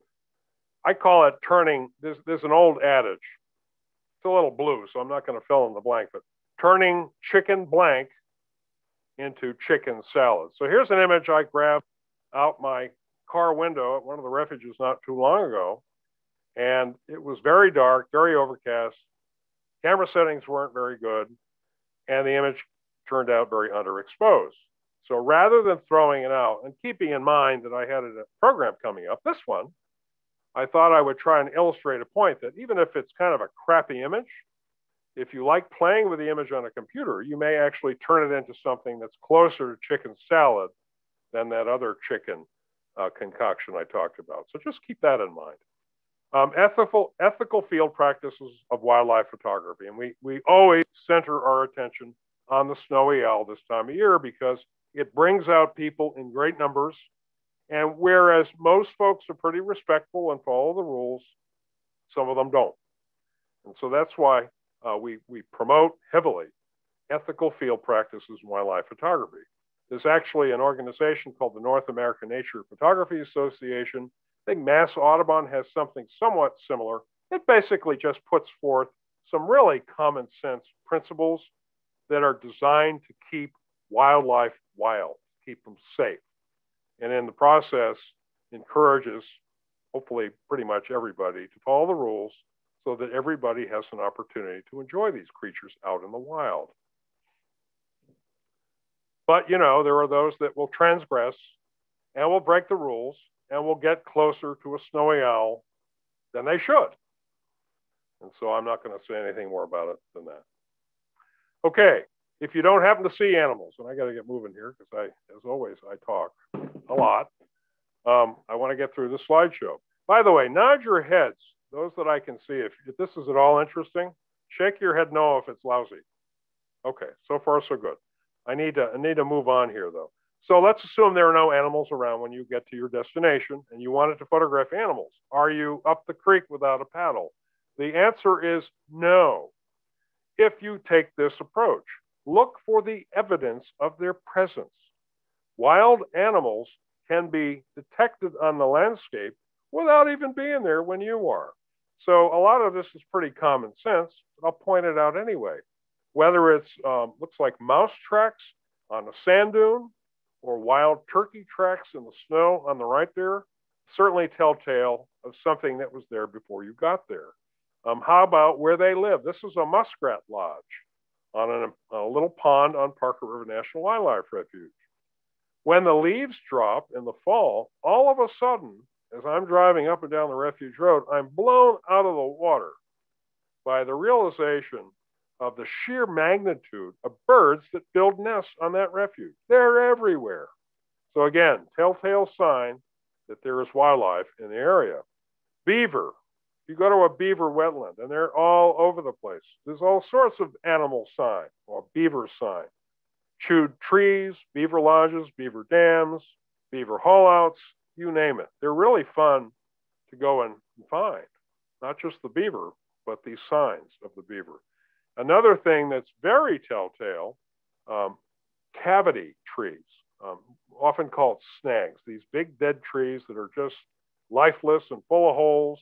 I call it turning, there's, there's an old adage. It's a little blue, so I'm not going to fill in the blank, but turning chicken blank into chicken salad. So here's an image I grabbed out my car window at one of the refuges not too long ago. And it was very dark, very overcast. Camera settings weren't very good. And the image turned out very underexposed. So rather than throwing it out and keeping in mind that I had a program coming up, this one, I thought I would try and illustrate a point that even if it's kind of a crappy image, if you like playing with the image on a computer, you may actually turn it into something that's closer to chicken salad than that other chicken uh, concoction I talked about. So just keep that in mind. Um, ethical, ethical field practices of wildlife photography. And we, we always center our attention on the snowy owl this time of year because it brings out people in great numbers. And whereas most folks are pretty respectful and follow the rules, some of them don't. And so that's why uh, we, we promote heavily ethical field practices in wildlife photography. There's actually an organization called the North American Nature Photography Association. I think Mass Audubon has something somewhat similar. It basically just puts forth some really common sense principles that are designed to keep wildlife wild. keep them safe. And in the process, encourages hopefully pretty much everybody to follow the rules so that everybody has an opportunity to enjoy these creatures out in the wild. But, you know, there are those that will transgress and will break the rules and will get closer to a snowy owl than they should. And so I'm not going to say anything more about it than that. Okay, if you don't happen to see animals, and I got to get moving here because I, as always, I talk a lot. Um, I want to get through the slideshow. By the way, nod your heads, those that I can see. If, if this is at all interesting, shake your head no if it's lousy. Okay, so far so good. I need to I need to move on here though. So let's assume there are no animals around when you get to your destination and you wanted to photograph animals. Are you up the creek without a paddle? The answer is no. If you take this approach, look for the evidence of their presence. Wild animals can be detected on the landscape without even being there when you are. So a lot of this is pretty common sense, but I'll point it out anyway. Whether it's um, looks like mouse tracks on a sand dune or wild turkey tracks in the snow on the right there, certainly telltale of something that was there before you got there. Um, how about where they live? This is a muskrat lodge on a, a little pond on Parker River National Wildlife Refuge. When the leaves drop in the fall, all of a sudden, as I'm driving up and down the refuge road, I'm blown out of the water by the realization of the sheer magnitude of birds that build nests on that refuge. They're everywhere. So again, telltale sign that there is wildlife in the area. Beaver. You go to a beaver wetland and they're all over the place. There's all sorts of animal sign or beaver sign. Chewed trees, beaver lodges, beaver dams, beaver haulouts, you name it. They're really fun to go and find, not just the beaver, but these signs of the beaver. Another thing that's very telltale, um, cavity trees, um, often called snags, these big dead trees that are just lifeless and full of holes.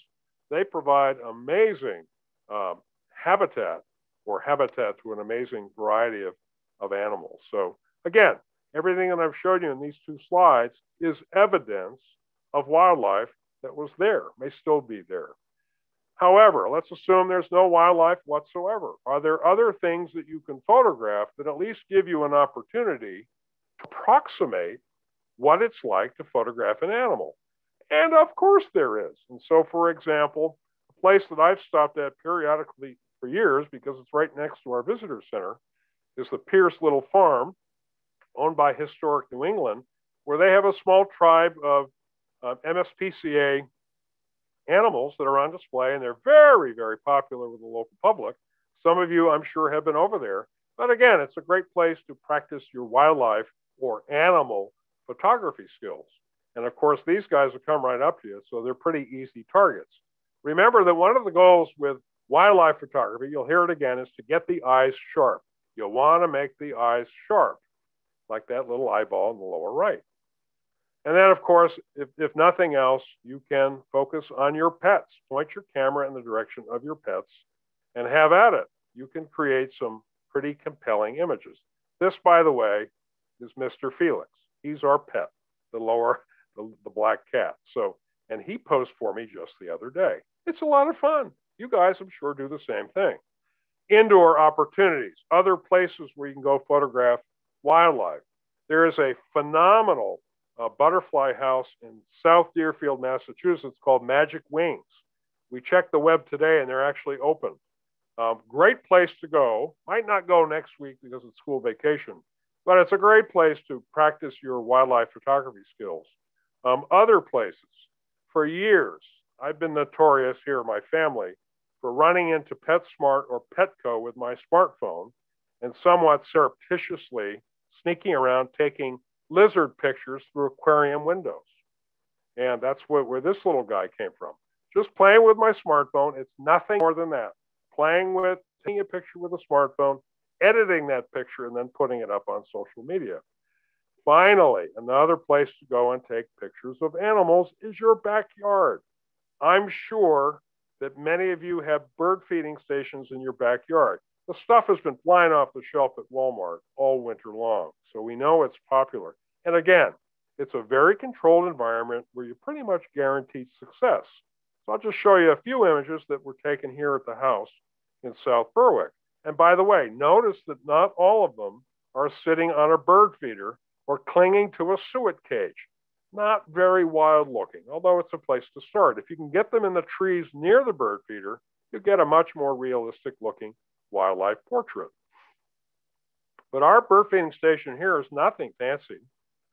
They provide amazing um, habitat or habitat to an amazing variety of, of animals. So again, everything that I've showed you in these two slides is evidence of wildlife that was there, may still be there. However, let's assume there's no wildlife whatsoever. Are there other things that you can photograph that at least give you an opportunity to approximate what it's like to photograph an animal? And of course there is. And so, for example, a place that I've stopped at periodically for years because it's right next to our visitor center is the Peirce Little Farm, owned by Historic New England, where they have a small tribe of uh, MSPCA animals that are on display, and they're very, very popular with the local public. Some of you, I'm sure, have been over there. But again, it's a great place to practice your wildlife or animal photography skills. And of course, these guys will come right up to you, so they're pretty easy targets. Remember that one of the goals with wildlife photography, you'll hear it again, is to get the eyes sharp. You'll want to make the eyes sharp, like that little eyeball in the lower right. And then, of course, if, if nothing else, you can focus on your pets. Point your camera in the direction of your pets and have at it. You can create some pretty compelling images. This, by the way, is Mr. Felix. He's our pet, the lower, the, the black cat. So, and he posed for me just the other day. It's a lot of fun. You guys, I'm sure, do the same thing. Indoor opportunities, other places where you can go photograph wildlife. There is a phenomenal a butterfly house in South Deerfield, Massachusetts called Magic Wings. We checked the web today and they're actually open. Um, great place to go. Might not go next week because it's school vacation, but it's a great place to practice your wildlife photography skills. Um, other places, for years, I've been notorious here, my family, for running into PetSmart or Petco with my smartphone and somewhat surreptitiously sneaking around taking lizard pictures through aquarium windows. And that's what, where this little guy came from. Just playing with my smartphone. It's nothing more than that. Playing with, taking a picture with a smartphone, editing that picture, and then putting it up on social media. Finally, another place to go and take pictures of animals is your backyard. I'm sure that many of you have bird feeding stations in your backyard. The stuff has been flying off the shelf at Walmart all winter long, so we know it's popular. And again, it's a very controlled environment where you're pretty much guaranteed success. So I'll just show you a few images that were taken here at the house in South Berwick. And by the way, notice that not all of them are sitting on a bird feeder or clinging to a suet cage. Not very wild looking, although it's a place to start. If you can get them in the trees near the bird feeder, you get a much more realistic looking wildlife portrait. But our bird feeding station here is nothing fancy.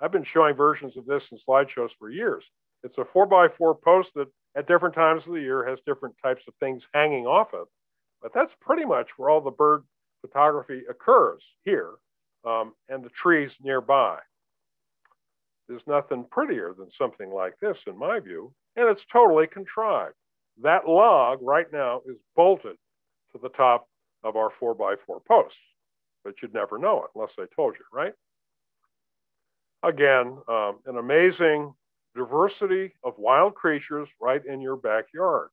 I've been showing versions of this in slideshows for years. It's a four by four post that at different times of the year has different types of things hanging off it. But that's pretty much where all the bird photography occurs here um, and the trees nearby. There's nothing prettier than something like this, in my view, and it's totally contrived. That log right now is bolted to the top of our 4x4 posts, but you'd never know it unless I told you, right? Again, um, an amazing diversity of wild creatures right in your backyard.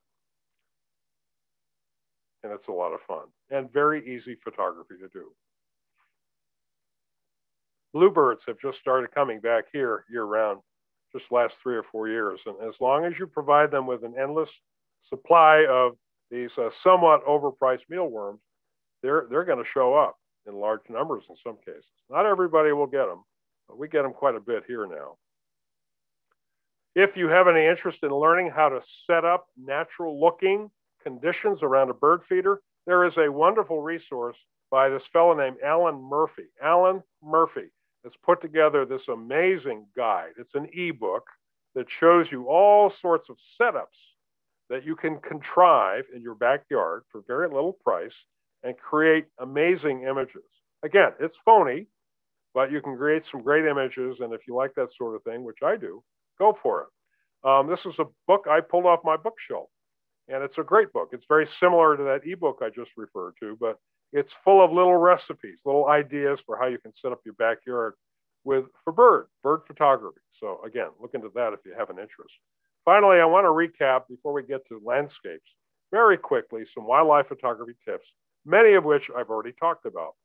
And it's a lot of fun and very easy photography to do. Bluebirds have just started coming back here year round, just last three or four years. And as long as you provide them with an endless supply of these uh, somewhat overpriced mealworms, they're, they're going to show up in large numbers in some cases. Not everybody will get them, but we get them quite a bit here now. If you have any interest in learning how to set up natural looking conditions around a bird feeder, there is a wonderful resource by this fellow named Alan Murphy. Alan Murphy has put together this amazing guide. It's an ebook that shows you all sorts of setups that you can contrive in your backyard for very little price and create amazing images. Again, it's phony, but you can create some great images. And if you like that sort of thing, which I do, go for it. Um, this is a book I pulled off my bookshelf, and it's a great book. It's very similar to that ebook I just referred to, but it's full of little recipes, little ideas for how you can set up your backyard with for bird, bird photography. So again, look into that if you have an interest. Finally, I want to recap before we get to landscapes very quickly some wildlife photography tips, many of which I've already talked about.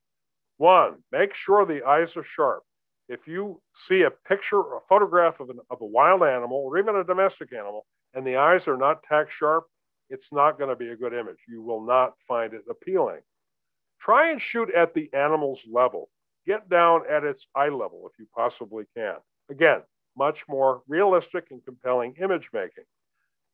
One, make sure the eyes are sharp if you see a picture or a photograph of, an, of a wild animal or even a domestic animal and the eyes are not tack sharp, it's not going to be a good image. You will not find it appealing. Try and shoot at the animal's level. Get down at its eye level if you possibly can. Again, much more realistic and compelling image making.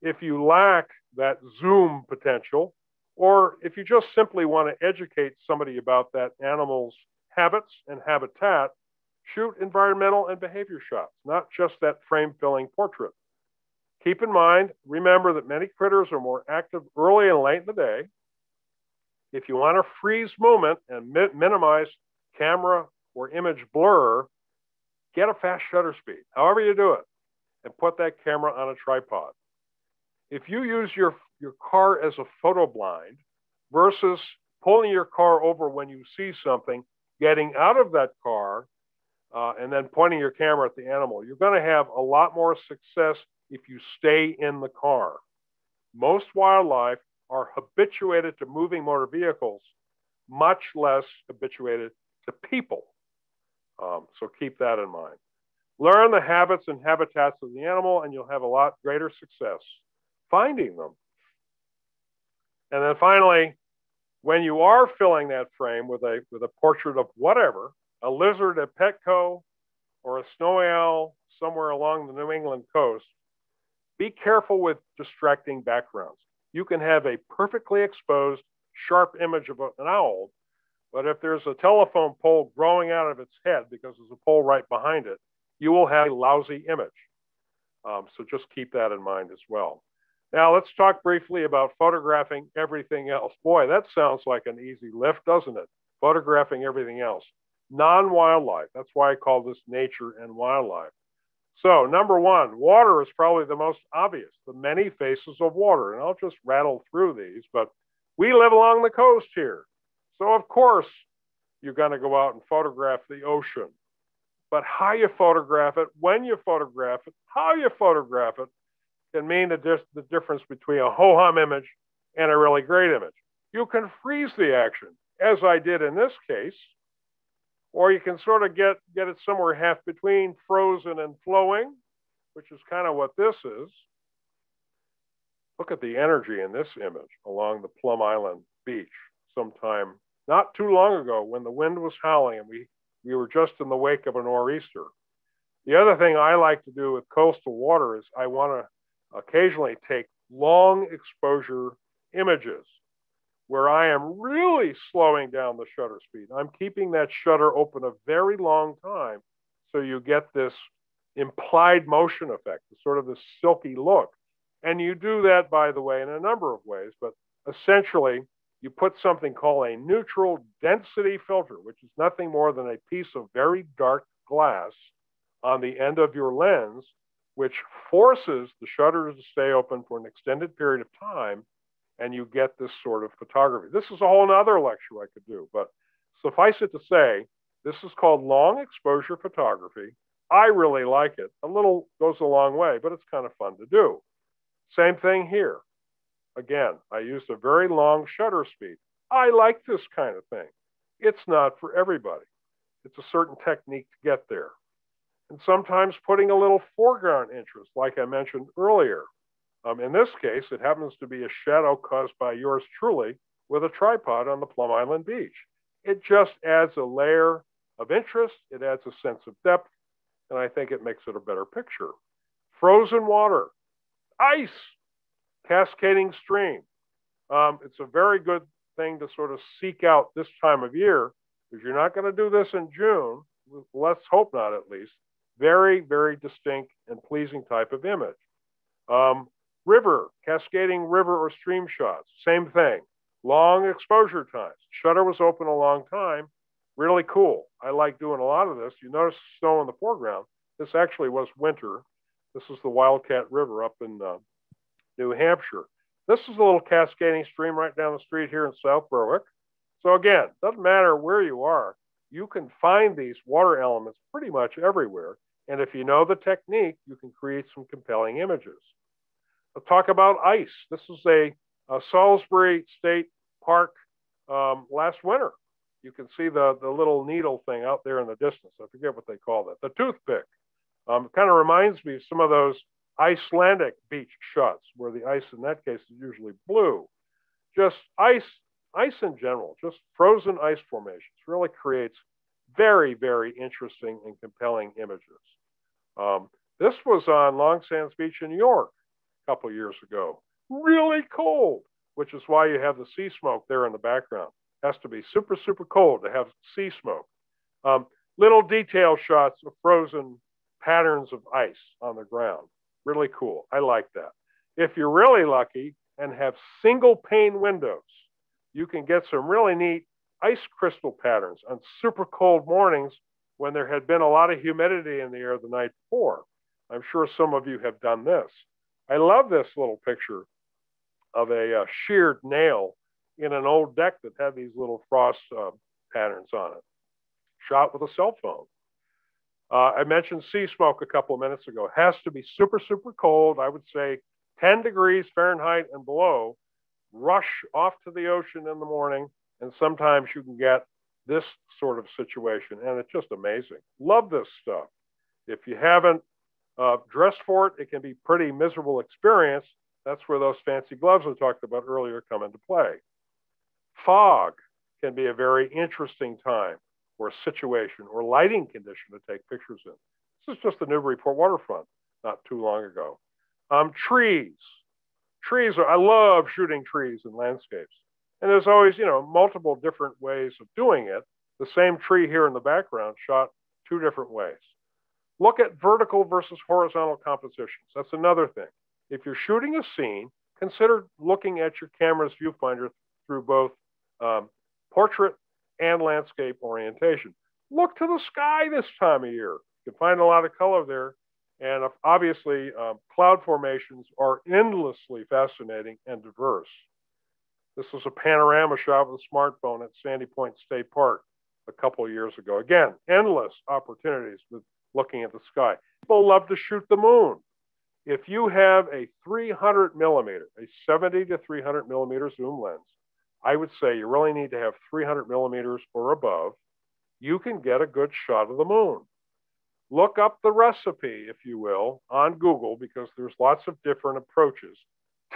If you lack that zoom potential, or if you just simply want to educate somebody about that animal's habits and habitat, Shoot environmental and behavior shots, not just that frame filling portrait. Keep in mind, remember that many critters are more active early and late in the day. If you want to freeze movement and mi minimize camera or image blur, get a fast shutter speed, however you do it, and put that camera on a tripod. If you use your, your car as a photo blind versus pulling your car over when you see something, getting out of that car uh, and then pointing your camera at the animal, you're going to have a lot more success if you stay in the car. Most wildlife are habituated to moving motor vehicles, much less habituated to people. Um, so keep that in mind. Learn the habits and habitats of the animal, and you'll have a lot greater success finding them. And then finally, when you are filling that frame with a, with a portrait of whatever, a lizard at Petco or a snowy owl somewhere along the New England coast, be careful with distracting backgrounds. You can have a perfectly exposed, sharp image of an owl, but if there's a telephone pole growing out of its head because there's a pole right behind it, you will have a lousy image. Um, so just keep that in mind as well. Now let's talk briefly about photographing everything else. Boy, that sounds like an easy lift, doesn't it? Photographing everything else non-wildlife. That's why I call this nature and wildlife. So number one, water is probably the most obvious, the many faces of water. And I'll just rattle through these, but we live along the coast here. So of course, you're to go out and photograph the ocean. But how you photograph it, when you photograph it, how you photograph it can mean the, dis- the difference between a ho-hum image and a really great image. You can freeze the action, as I did in this case, or you can sort of get, get it somewhere half between frozen and flowing, which is kind of what this is. Look at the energy in this image along the Plum Island beach sometime not too long ago when the wind was howling and we, we were just in the wake of a nor'easter. The other thing I like to do with coastal water is I want to occasionally take long exposure images where I am really slowing down the shutter speed. I'm keeping that shutter open a very long time so you get this implied motion effect, sort of this silky look. And you do that, by the way, in a number of ways, but essentially you put something called a neutral density filter, which is nothing more than a piece of very dark glass on the end of your lens, which forces the shutters to stay open for an extended period of time, and you get this sort of photography. This is a whole other lecture I could do, but suffice it to say, this is called long exposure photography. I really like it. A little goes a long way, but it's kind of fun to do. Same thing here. Again, I used a very long shutter speed. I like this kind of thing. It's not for everybody. It's a certain technique to get there. And sometimes putting a little foreground interest, like I mentioned earlier. Um, in this case, it happens to be a shadow caused by yours truly with a tripod on the Plum Island beach. It just adds a layer of interest, it adds a sense of depth, and I think it makes it a better picture. Frozen water, ice, cascading stream. Um, it's a very good thing to sort of seek out this time of year because you're not going to do this in June. Let's hope not, at least. Very, very distinct and pleasing type of image. Um, river, cascading river or stream shots, same thing. Long exposure times. Shutter was open a long time. Really cool. I like doing a lot of this. You notice snow in the foreground. This actually was winter. This is the Wildcat River up in uh, New Hampshire. This is a little cascading stream right down the street here in South Berwick. So again, doesn't matter where you are, you can find these water elements pretty much everywhere. And if you know the technique, you can create some compelling images. Let's talk about ice. This is a, a Salisbury State Park um, last winter. You can see the, the little needle thing out there in the distance. I forget what they call that. The toothpick. Um, it kind of reminds me of some of those Icelandic beach shots, where the ice in that case is usually blue. Just ice, ice in general, just frozen ice formations really creates very, very interesting and compelling images. Um, this was on Long Sands Beach in New York a couple years ago. Really cold, which is why you have the sea smoke there in the background. It has to be super, super cold to have sea smoke. Um, little detail shots of frozen patterns of ice on the ground. Really cool. I like that. If you're really lucky and have single pane windows, you can get some really neat ice crystal patterns on super cold mornings when there had been a lot of humidity in the air the night before. I'm sure some of you have done this. I love this little picture of a uh, sheared nail in an old deck that had these little frost uh, patterns on it, shot with a cell phone. Uh, I mentioned sea smoke a couple of minutes ago. It has to be super, super cold. I would say 10 degrees Fahrenheit and below. Rush off to the ocean in the morning, and sometimes you can get this sort of situation, and it's just amazing. Love this stuff. If you haven't uh, dressed for it, it can be pretty miserable experience. That's where those fancy gloves I talked about earlier come into play. Fog can be a very interesting time or situation or lighting condition to take pictures in. This is just the Newburyport waterfront not too long ago. Um, trees. Trees are, I love shooting trees and landscapes. And there's always, you know, multiple different ways of doing it. The same tree here in the background shot two different ways. Look at vertical versus horizontal compositions. That's another thing. If you're shooting a scene, consider looking at your camera's viewfinder through both um, portrait and landscape orientation. Look to the sky this time of year. You can find a lot of color there. And obviously, um, cloud formations are endlessly fascinating and diverse. This was a panorama shot with a smartphone at Sandy Point State Park a couple of years ago. Again, endless opportunities with looking at the sky. People love to shoot the moon. If you have a 300 millimeter, a 70 to 300 millimeter zoom lens, I would say you really need to have 300 millimeters or above. you can get a good shot of the moon. Look up the recipe, if you will, on Google because there's lots of different approaches.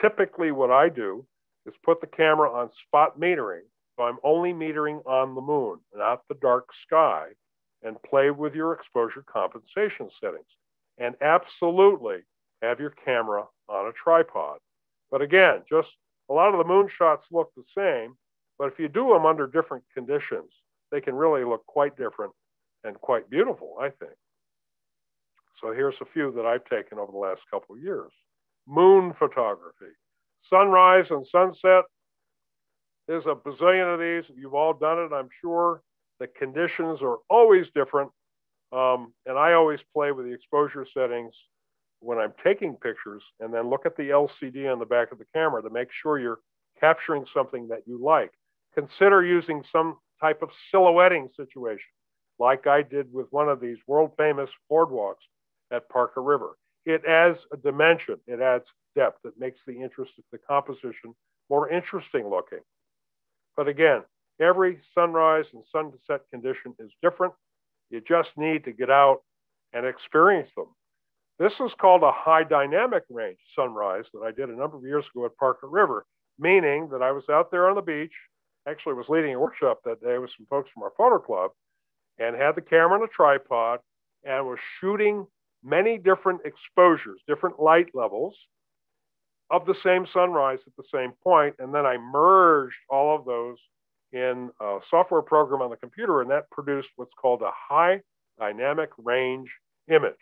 Typically, what I do is put the camera on spot metering. So I'm only metering on the moon, not the dark sky, and play with your exposure compensation settings. And absolutely have your camera on a tripod. But again, just a lot of the moon shots look the same, but if you do them under different conditions, they can really look quite different and quite beautiful, I think. So here's a few that I've taken over the last couple of years. Moon photography, sunrise and sunset. There's a bazillion of these. You've all done it, I'm sure. The conditions are always different. Um, and I always play with the exposure settings when I'm taking pictures and then look at the LCD on the back of the camera to make sure you're capturing something that you like. Consider using some type of silhouetting situation, like I did with one of these world famous boardwalks at Parker River. It adds a dimension, it adds depth, it makes the interest of the composition more interesting looking. But again, every sunrise and sunset condition is different. You just need to get out and experience them. This is called a high dynamic range sunrise that I did a number of years ago at Parker River, meaning that I was out there on the beach, actually was leading a workshop that day with some folks from our photo club, and had the camera on a tripod and was shooting many different exposures, different light levels of the same sunrise at the same point, and then I merged all of those in a software program on the computer, and that produced what's called a high dynamic range image.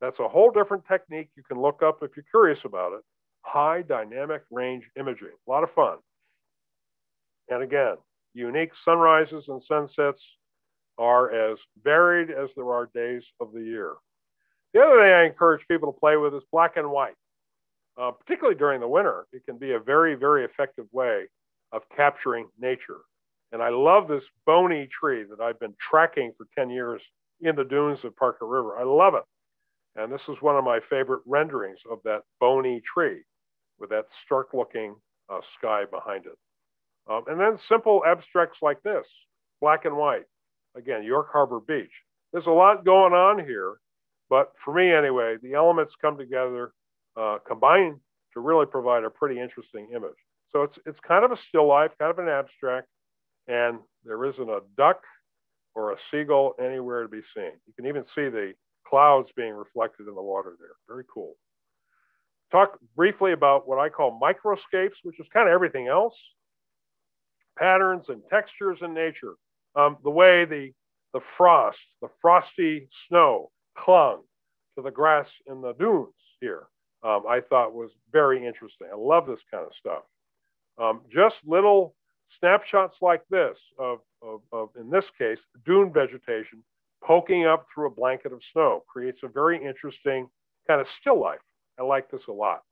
That's a whole different technique you can look up if you're curious about it. High dynamic range imaging, a lot of fun. And again, unique sunrises and sunsets are as varied as there are days of the year. The other thing I encourage people to play with is black and white. Uh, particularly during the winter, it can be a very, very effective way of capturing nature. And I love this bony tree that I've been tracking for 10 years in the dunes of Parker River. I love it. And this is one of my favorite renderings of that bony tree with that stark looking uh, sky behind it. Um, and then simple abstracts like this, black and white. Again, York Harbor Beach. There's a lot going on here, but for me anyway, the elements come together, uh, combine to really provide a pretty interesting image. So it's, it's kind of a still life, kind of an abstract, and there isn't a duck or a seagull anywhere to be seen. You can even see the clouds being reflected in the water there. Very cool. Talk briefly about what I call microscapes, which is kind of everything else. Patterns and textures in nature. Um, the way the, the frost, the frosty snow clung to the grass in the dunes here, um, I thought was very interesting. I love this kind of stuff. Um, just little snapshots like this of, of, of, in this case, dune vegetation poking up through a blanket of snow creates a very interesting kind of still life. I like this a lot.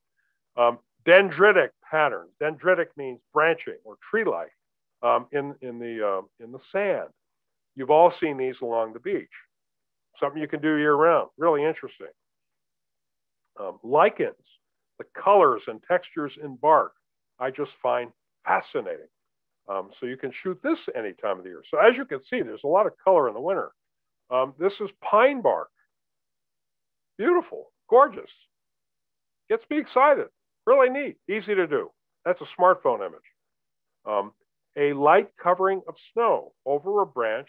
Um, dendritic patterns. Dendritic means branching or tree-like um, in, in, the, uh, in the sand. You've all seen these along the beach. Something you can do year round. Really interesting. Um, lichens, the colors and textures in bark, I just find fascinating. Um, so you can shoot this any time of the year. So as you can see, there's a lot of color in the winter. Um, this is pine bark. Beautiful, gorgeous. Gets me excited. Really neat, easy to do. That's a smartphone image. Um, a light covering of snow over a branch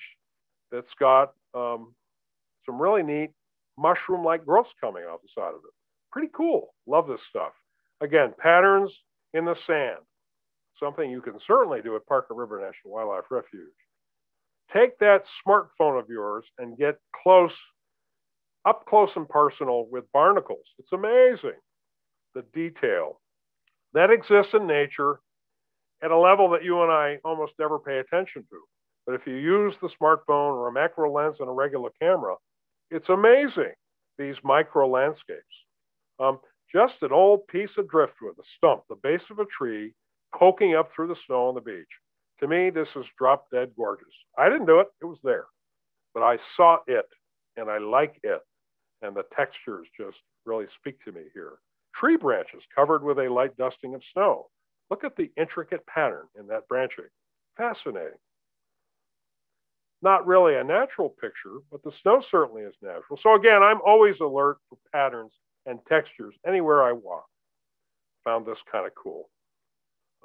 that's got um, some really neat mushroom-like growths coming off the side of it. Pretty cool. Love this stuff. Again, patterns in the sand. Something you can certainly do at Parker River National Wildlife Refuge take that smartphone of yours and get close, up close and personal with barnacles. It's amazing the detail that exists in nature at a level that you and I almost never pay attention to. But if you use the smartphone or a macro lens and a regular camera, it's amazing, these micro landscapes. Um, just an old piece of driftwood, the stump, the base of a tree, poking up through the snow on the beach. To me, this is drop dead gorgeous. I didn't do it, it was there. But I saw it and I like it. And the textures just really speak to me here. Tree branches covered with a light dusting of snow. Look at the intricate pattern in that branching. Fascinating. Not really a natural picture, but the snow certainly is natural. So again, I'm always alert for patterns and textures anywhere I walk. Found this kind of cool.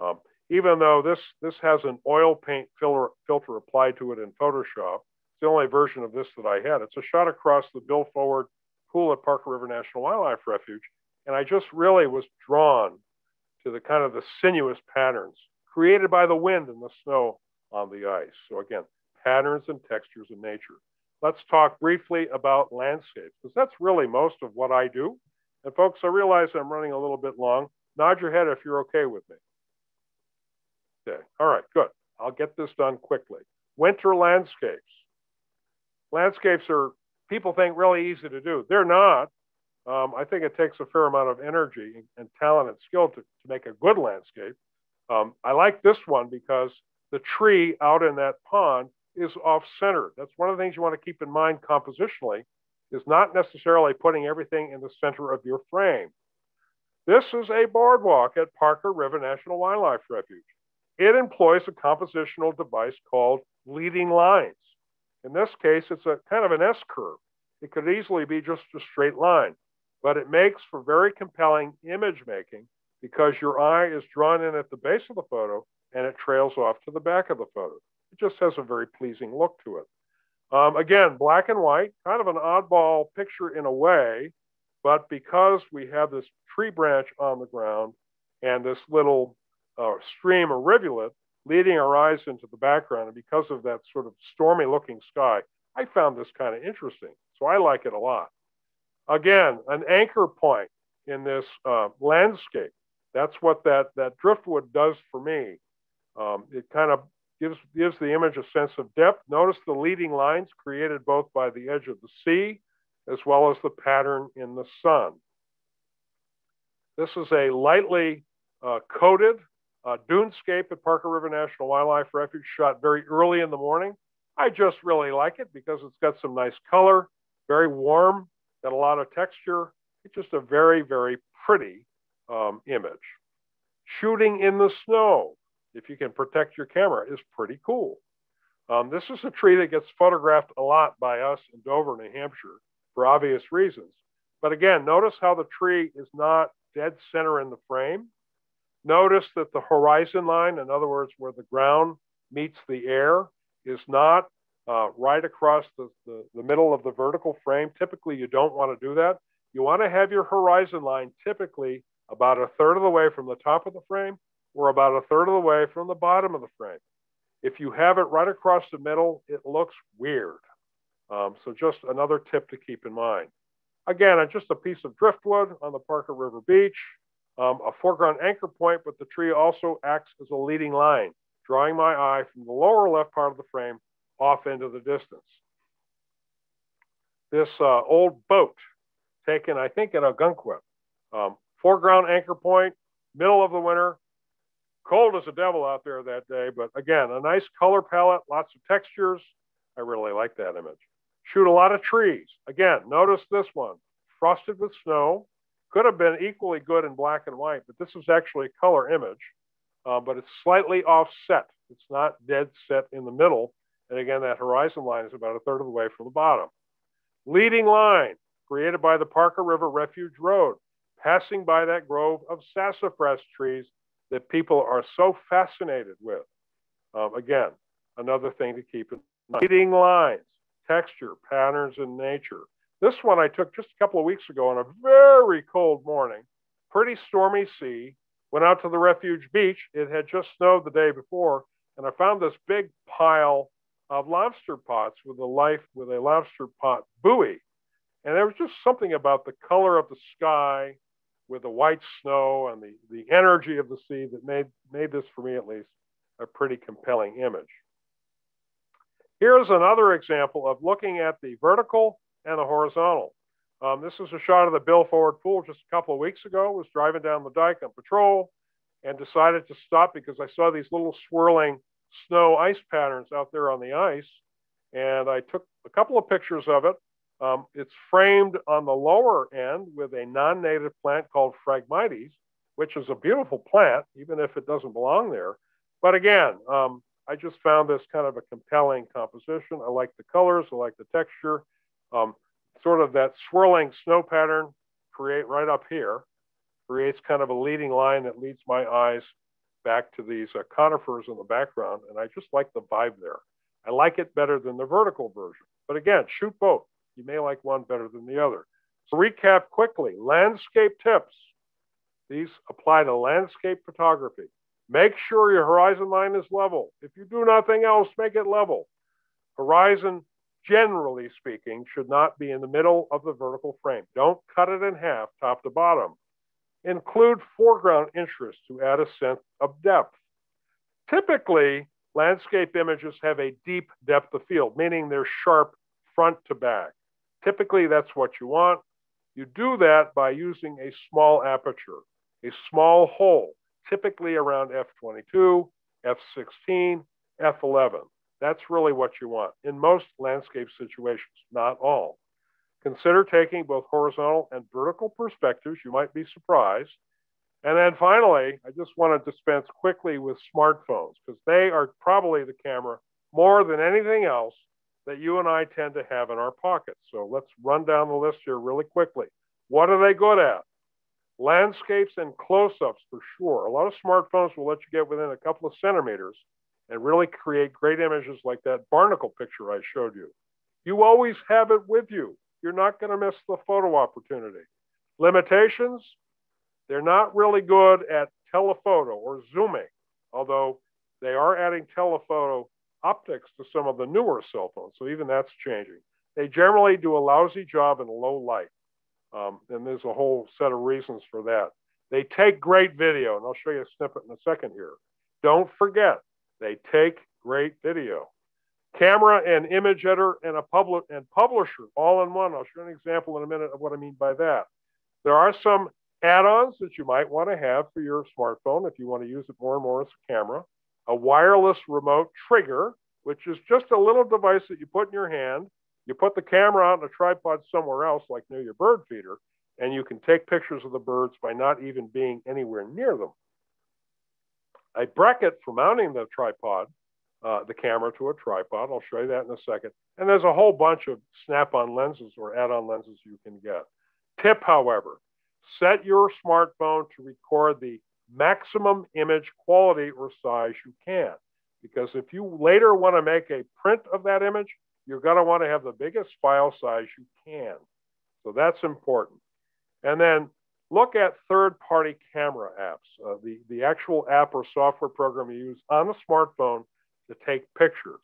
Um, even though this, this has an oil paint filter, filter applied to it in Photoshop, it's the only version of this that I had. It's a shot across the Bill Forward pool at Parker River National Wildlife Refuge. And I just really was drawn to the kind of the sinuous patterns created by the wind and the snow on the ice. So again, patterns and textures in nature. Let's talk briefly about landscapes, because that's really most of what I do. And folks, I realize I'm running a little bit long. Nod your head if you're okay with me. Okay, all right, good. I'll get this done quickly. Winter landscapes. Landscapes are, people think, really easy to do. They're not. Um, I think it takes a fair amount of energy and talent and skill to, to make a good landscape. Um, I like this one because the tree out in that pond is off center. That's one of the things you want to keep in mind compositionally is not necessarily putting everything in the center of your frame. This is a boardwalk at Parker River National Wildlife Refuge. It employs a compositional device called leading lines. In this case, it's a kind of an S curve. It could easily be just a straight line, but it makes for very compelling image making because your eye is drawn in at the base of the photo and it trails off to the back of the photo. Just has a very pleasing look to it. Um, again, black and white, kind of an oddball picture in a way, but because we have this tree branch on the ground and this little uh, stream or rivulet leading our eyes into the background, and because of that sort of stormy looking sky, I found this kind of interesting. So I like it a lot. Again, an anchor point in this uh, landscape. That's what that, that driftwood does for me. Um, it kind of gives, gives the image a sense of depth. Notice the leading lines created both by the edge of the sea as well as the pattern in the sun. This is a lightly uh, coated uh, dunescape at Parker River National Wildlife Refuge shot very early in the morning. I just really like it because it's got some nice color, very warm, got a lot of texture. It's just a very, very pretty um, image. Shooting in the snow if you can protect your camera, is pretty cool. Um, this is a tree that gets photographed a lot by us in Dover, New Hampshire, for obvious reasons. But again, notice how the tree is not dead center in the frame. Notice that the horizon line, in other words, where the ground meets the air, is not uh, right across the, the, the middle of the vertical frame. Typically, you don't want to do that. You want to have your horizon line typically about a third of the way from the top of the frame we're about a third of the way from the bottom of the frame. If you have it right across the middle, it looks weird. Um, so just another tip to keep in mind. Again, just a piece of driftwood on the Parker River beach, um, a foreground anchor point, but the tree also acts as a leading line, drawing my eye from the lower left part of the frame off into the distance. This uh, old boat taken, I think, in Ogunquit. Um, foreground anchor point, middle of the winter, cold as a devil out there that day, but again, a nice color palette, lots of textures. I really like that image. Shoot a lot of trees. Again, notice this one, frosted with snow. Could have been equally good in black and white, but this is actually a color image, uh, but it's slightly offset. It's not dead set in the middle. And again, that horizon line is about a third of the way from the bottom. Leading line, created by the Parker River Refuge Road, passing by that grove of sassafras trees that people are so fascinated with. Um, again, another thing to keep in mind. Leading lines, texture, patterns in nature. This one I took just a couple of weeks ago on a very cold morning, pretty stormy sea. Went out to the refuge beach. It had just snowed the day before, and I found this big pile of lobster pots with a life with a lobster pot buoy. And there was just something about the color of the sky, with the white snow and the, the energy of the sea that made, made this, for me at least, a pretty compelling image. Here's another example of looking at the vertical and the horizontal. Um, this is a shot of the Bill Forward Pool just a couple of weeks ago. was driving down the dike on patrol and decided to stop because I saw these little swirling snow ice patterns out there on the ice. And I took a couple of pictures of it um, it's framed on the lower end with a non-native plant called Phragmites, which is a beautiful plant, even if it doesn't belong there. But again, um, I just found this kind of a compelling composition. I like the colors, I like the texture. Um, sort of that swirling snow pattern create right up here creates kind of a leading line that leads my eyes back to these uh, conifers in the background. And I just like the vibe there. I like it better than the vertical version. But again, shoot both. You may like one better than the other. So recap quickly, landscape tips. These apply to landscape photography. Make sure your horizon line is level. If you do nothing else, make it level. Horizon, generally speaking, should not be in the middle of the vertical frame. Don't cut it in half, top to bottom. Include foreground interest to add a sense of depth. Typically, landscape images have a deep depth of field, meaning they're sharp front to back. Typically, that's what you want. You do that by using a small aperture, a small hole, typically around f22, f16, f11. That's really what you want in most landscape situations, not all. Consider taking both horizontal and vertical perspectives. You might be surprised. And then finally, I just want to dispense quickly with smartphones because they are probably the camera more than anything else that you and I tend to have in our pockets. So let's run down the list here really quickly. What are they good at? Landscapes and close ups for sure. A lot of smartphones will let you get within a couple of centimeters and really create great images like that barnacle picture I showed you. You always have it with you you're not going to miss the photo opportunity. Limitations, they're not really good at telephoto or zooming, although they are adding telephoto optics to some of the newer cell phones. So even that's changing. They generally do a lousy job in low light. Um, and there's a whole set of reasons for that. They take great video, and I'll show you a snippet in a second here. Don't forget, they take great video camera and image editor and a public and publisher all in one. I'll show an example in a minute of what I mean by that. There are some add-ons that you might want to have for your smartphone if you want to use it more and more as a camera. A wireless remote trigger, which is just a little device that you put in your hand. You put the camera on a tripod somewhere else, like near your bird feeder, and you can take pictures of the birds by not even being anywhere near them. A bracket for mounting the tripod uh, the camera to a tripod. I'll show you that in a second. And there's a whole bunch of snap-on lenses or add-on lenses you can get. Tip, however, set your smartphone to record the maximum image quality or size you can. Because if you later want to make a print of that image, you're going to want to have the biggest file size you can. So that's important. And then look at third-party camera apps. Uh, the, the actual app or software program you use on the smartphone to take pictures.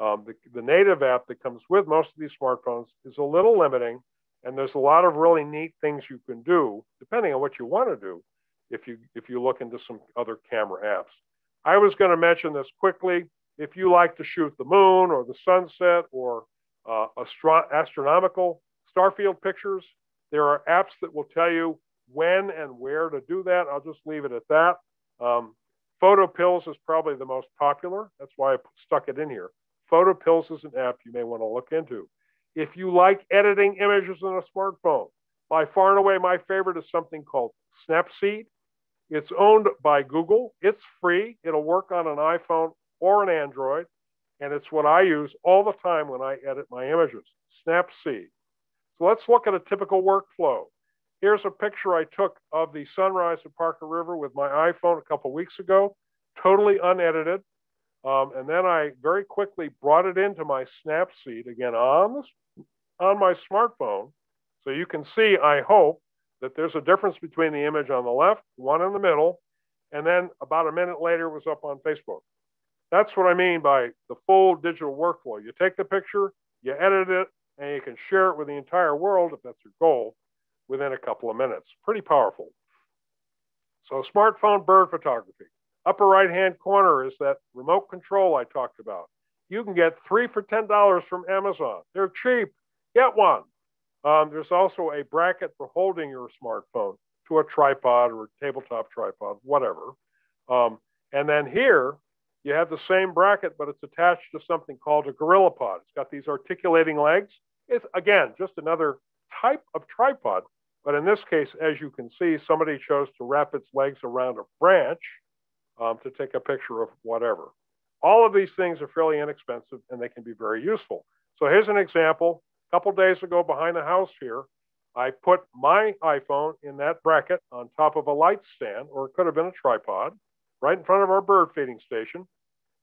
Um, the, the native app that comes with most of these smartphones is a little limiting, and there's a lot of really neat things you can do depending on what you want to do if you if you look into some other camera apps. I was going to mention this quickly. If you like to shoot the moon or the sunset or uh, astro- astronomical starfield pictures, there are apps that will tell you when and where to do that. I'll just leave it at that. Um, PhotoPills is probably the most popular. That's why I stuck it in here. Photo Pills is an app you may want to look into. If you like editing images on a smartphone, by far and away, my favorite is something called Snapseed. It's owned by Google. It's free. It'll work on an iPhone or an Android. And it's what I use all the time when I edit my images. Snapseed. So let's look at a typical workflow. Here's a picture I took of the sunrise at Parker River with my iPhone a couple weeks ago, totally unedited. Um, and then I very quickly brought it into my Snapseed again on, the, on my smartphone. So you can see, I hope, that there's a difference between the image on the left, one in the middle, and then about a minute later it was up on Facebook. That's what I mean by the full digital workflow. You take the picture, you edit it, and you can share it with the entire world if that's your goal within a couple of minutes. Pretty powerful. So smartphone bird photography. Upper right hand corner is that remote control I talked about. You can get three for $10 from Amazon. They're cheap. Get one. Um, there's also a bracket for holding your smartphone to a tripod or a tabletop tripod, whatever. Um, and then here, you have the same bracket, but it's attached to something called a GorillaPod. It's got these articulating legs. It's, again, just another type of tripod, but in this case, as you can see, somebody chose to wrap its legs around a branch um, to take a picture of whatever. all of these things are fairly inexpensive and they can be very useful. So here's an example. Couple days ago behind the house here, I put my iPhone in that bracket on top of a light stand, or it could have been a tripod, right in front of our bird feeding station.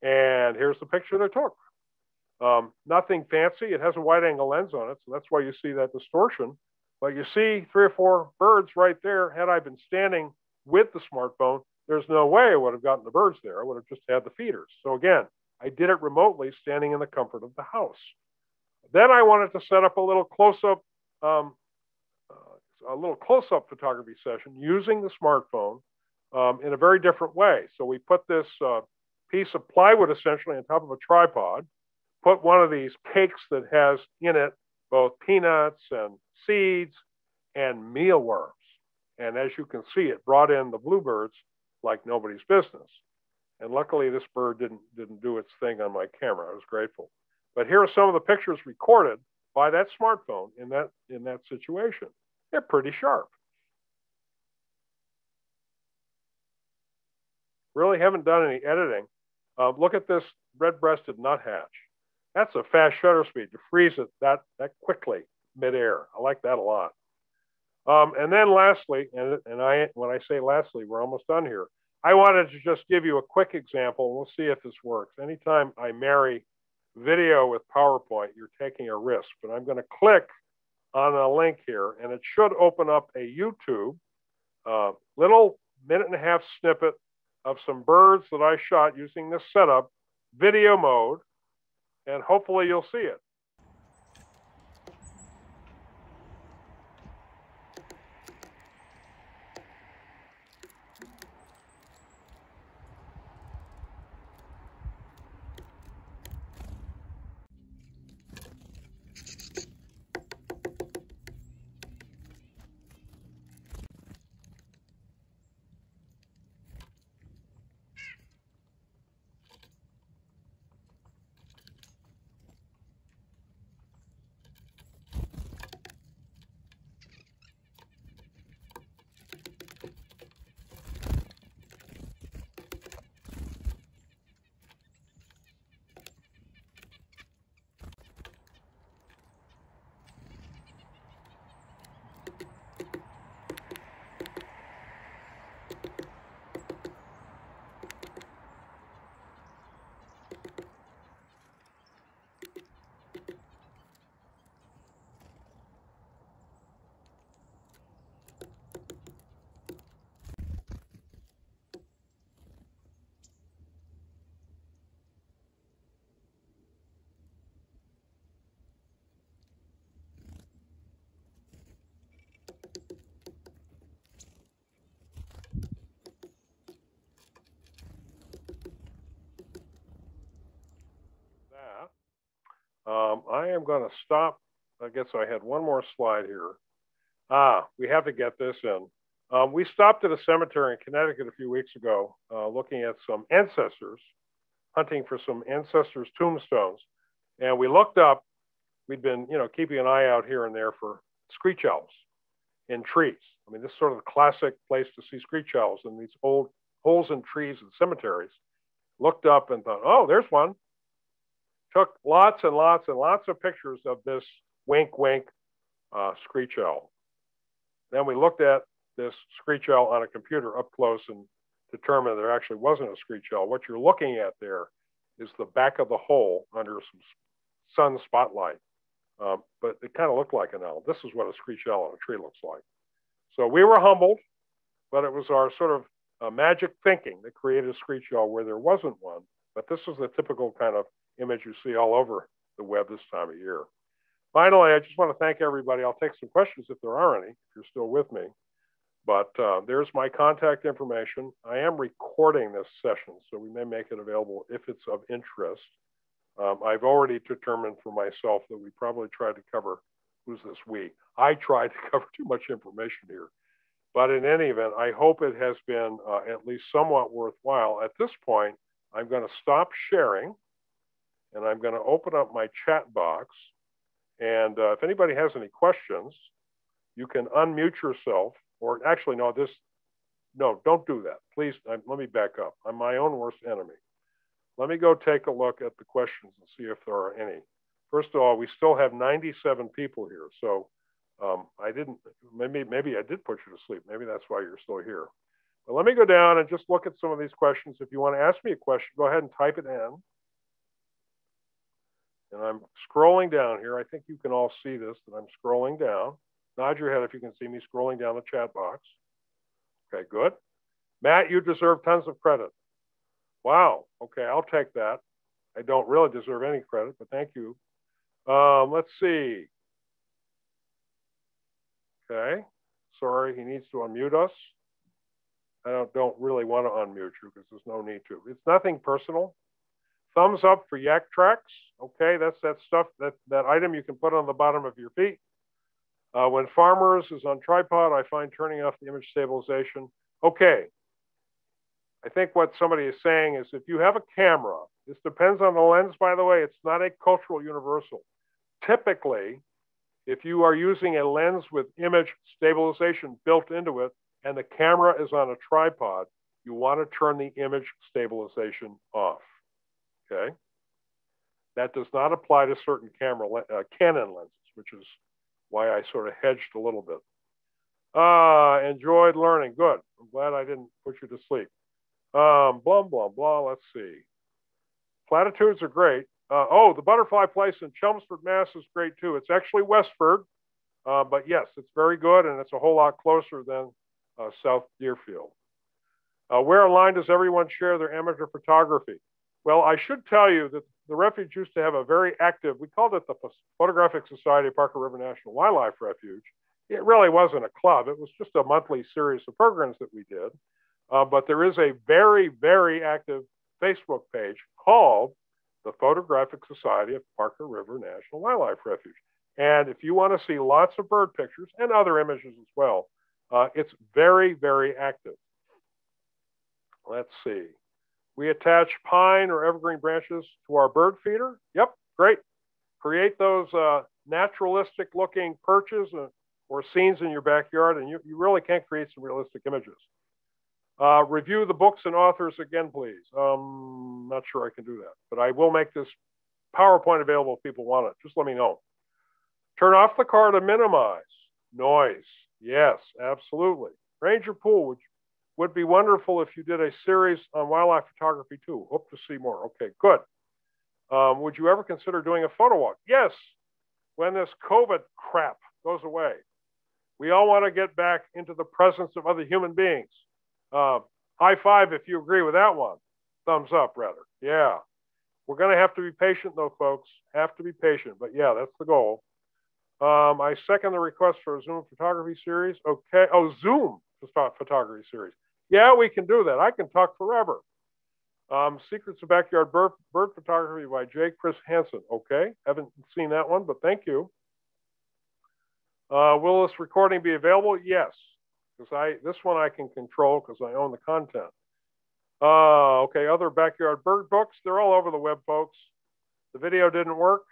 And here's the picture they took. Um, nothing fancy. It has a wide angle lens on it, so that's why you see that distortion. But you see three or four birds right there. Had I been standing with the smartphone, there's no way I would have gotten the birds there. I would have just had the feeders. So again, I did it remotely, standing in the comfort of the house. Then I wanted to set up a little close-up, um, uh, a little close-up photography session using the smartphone um, in a very different way. So we put this uh, piece of plywood essentially on top of a tripod, put one of these cakes that has in it both peanuts and seeds and mealworms. And as you can see, it brought in the bluebirds like nobody's business. And luckily, this bird didn't, didn't do its thing on my camera. I was grateful. But here are some of the pictures recorded by that smartphone in that, in that situation. They're pretty sharp. Really haven't done any editing. Uh, look at this red-breasted nuthatch. That's a fast shutter speed to freeze it that, that quickly midair. I like that a lot. Um, and then lastly, and, and I, when I say lastly, we're almost done here. I wanted to just give you a quick example. We'll see if this works. Anytime I marry video with PowerPoint, you're taking a risk. But I'm going to click on a link here, and it should open up a YouTube uh, little minute and a half snippet of some birds that I shot using this setup, video mode, and hopefully you'll see it. that, um, I am going to stop. I guess I had one more slide here. Ah, we have to get this in. Um, we stopped at a cemetery in Connecticut a few weeks ago, uh, looking at some ancestors, hunting for some ancestors' tombstones. And we looked up, we'd been, you know, keeping an eye out here and there for screech owls in trees. I mean, this is sort of the classic place to see screech owls in these old holes in trees and cemeteries. Looked up and thought, oh, there's one took lots and lots and lots of pictures of this wink wink uh, screech owl. Then we looked at this screech owl on a computer up close and determined there actually wasn't a screech owl. What you're looking at there is the back of the hole under some sun spotlight. Um, but it kind of looked like an owl. This is what a screech owl on a tree looks like. So we were humbled, but it was our sort of uh, magic thinking that created a screech owl where there wasn't one. But this is the typical kind of image you see all over the web this time of year. Finally, I just want to thank everybody. I'll take some questions if there are any, if you're still with me. But uh, there's my contact information. I am recording this session, so we may make it available if it's of interest. Um, I've already determined for myself that we probably tried to cover who's this we. I tried to cover too much information here. But in any event, I hope it has been uh, at least somewhat worthwhile. At this point, I'm going to stop sharing and I'm going to open up my chat box. And uh, if anybody has any questions, you can unmute yourself, or actually, no, this, no, don't do that. Please, I, let me back up. I'm my own worst enemy. let me go take a look at the questions and see if there are any. First of all, we still have 97 people here. So um, I didn't, maybe, maybe I did put you to sleep. Maybe that's why you're still here. But let me go down and just look at some of these questions. If you want to ask me a question, go ahead and type it in. And I'm scrolling down here. I think you can all see this, that I'm scrolling down. Nod your head if you can see me scrolling down the chat box. Okay, good. Matt, you deserve tons of credit. Wow. Okay, I'll take that. I don't really deserve any credit, but thank you. Um, let's see. Okay. Sorry, he needs to unmute us. I don't, don't really want to unmute you because there's no need to. It's nothing personal. Thumbs up for Yaktrax. Okay, that's that stuff, that, that item you can put on the bottom of your feet. Uh, when Farmers is on tripod, I find turning off the image stabilization. Okay, I think what somebody is saying is if you have a camera, this depends on the lens, by the way, it's not a cultural universal. Typically, if you are using a lens with image stabilization built into it and the camera is on a tripod, you want to turn the image stabilization off. Okay. That does not apply to certain camera uh, Canon lenses, which is why I sort of hedged a little bit. Ah, uh, enjoyed learning. Good. I'm glad I didn't put you to sleep. Um, blah, blah, blah. Let's see. Platitudes are great. Uh, oh, the butterfly place in Chelmsford, Mass is great too. It's actually Westford, uh, but yes, it's very good and it's a whole lot closer than uh, South Deerfield. Uh, where online does everyone share their amateur photography? Well, I should tell you that the refuge used to have a very active, we called it the Photographic Society of Parker River National Wildlife Refuge. It really wasn't a club. It was just a monthly series of programs that we did. Uh, but there is a very, very active Facebook page called the Photographic Society of Parker River National Wildlife Refuge. And if you want to see lots of bird pictures and other images as well, uh, it's very, very active. Let's see. We attach pine or evergreen branches to our bird feeder. Yep, great. Create those uh, naturalistic looking perches uh, or scenes in your backyard, and you, you really can create some realistic images. Uh, review the books and authors again, please. Um, not sure I can do that, but I will make this PowerPoint available if people want it. Just let me know. Turn off the car to minimize noise. Yes, absolutely. Ranger Poole, which would be wonderful if you did a series on wildlife photography too. Hope to see more. Okay, good. Um, would you ever consider doing a photo walk? Yes, when this COVID crap goes away. We all want to get back into the presence of other human beings. Uh, high five if you agree with that one. Thumbs up, rather. Yeah. We're going to have to be patient, though, folks. Have to be patient. But yeah, that's the goal. Um, I second the request for a Zoom photography series. Okay. Oh, Zoom photography series. Yeah, we can do that. I can talk forever. Um, Secrets of Backyard Bird, Bird Photography by J. Chris Hansen. Okay. Haven't seen that one, but thank you. Uh, will this recording be available? Yes because I this one I can control because I own the content. Uh, okay, other backyard bird books. They're all over the web, folks. The video didn't work.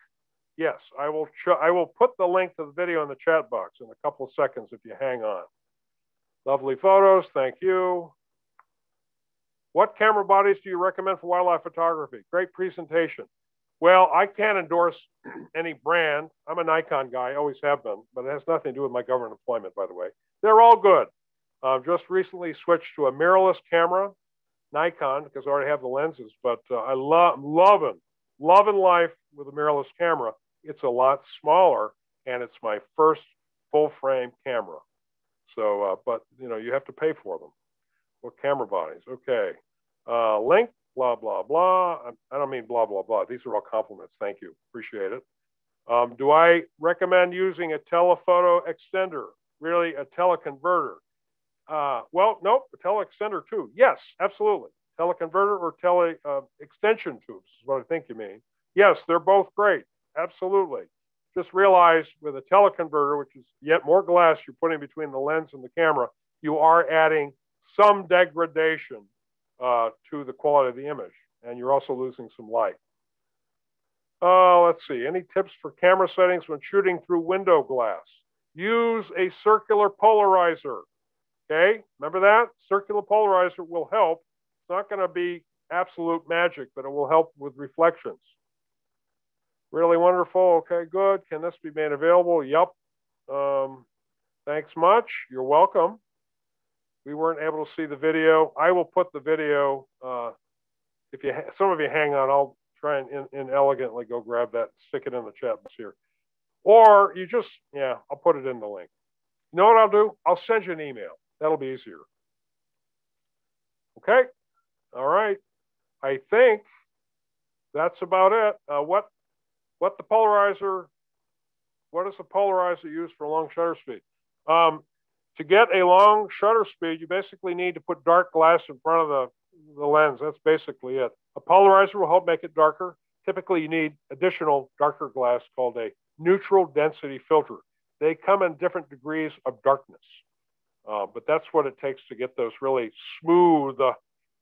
Yes, I will. I will put the link to the video in the chat box in a couple of seconds if you hang on. Lovely photos. Thank you. What camera bodies do you recommend for wildlife photography? Great presentation. Well, I can't endorse any brand. I'm a Nikon guy, always have been, but it has nothing to do with my government employment, by the way. They're all good. Uh, just recently switched to a mirrorless camera, Nikon, because I already have the lenses, but uh, I love loving, loving life with a mirrorless camera. It's a lot smaller, and it's my first full frame camera. So, uh, but you know, you have to pay for them. What camera bodies? Okay. Uh, link, blah, blah, blah. I don't mean blah, blah, blah. These are all compliments. Thank you. Appreciate it. Um, do I recommend using a telephoto extender? really a teleconverter? Uh, well, nope, a teleextender too. Yes, absolutely. Teleconverter or tele uh, extension tubes is what I think you mean. Yes, they're both great. Absolutely. Just realize with a teleconverter, which is yet more glass you're putting between the lens and the camera, you are adding some degradation uh, to the quality of the image, and you're also losing some light. Uh, let's see, any tips for camera settings when shooting through window glass? use a circular polarizer. Okay, remember that? Circular polarizer will help. It's not going to be absolute magic, but it will help with reflections. Really wonderful. Okay, good. Can this be made available? Yep. Um, thanks much. You're welcome. We weren't able to see the video. I will put the video. Uh, if you some of you hang on, I'll try and in, in go grab that, stick it in the chat box here. Or you just, yeah, I'll put it in the link. You know what I'll do? I'll send you an email. That'll be easier. Okay. All right. I think that's about it. Uh, what what the polarizer? What does the polarizer use for long shutter speed? Um, to get a long shutter speed, you basically need to put dark glass in front of the, the lens. That's basically it. A polarizer will help make it darker. Typically, you need additional darker glass called a neutral density filter. They come in different degrees of darkness, uh, but that's what it takes to get those really smooth. Uh,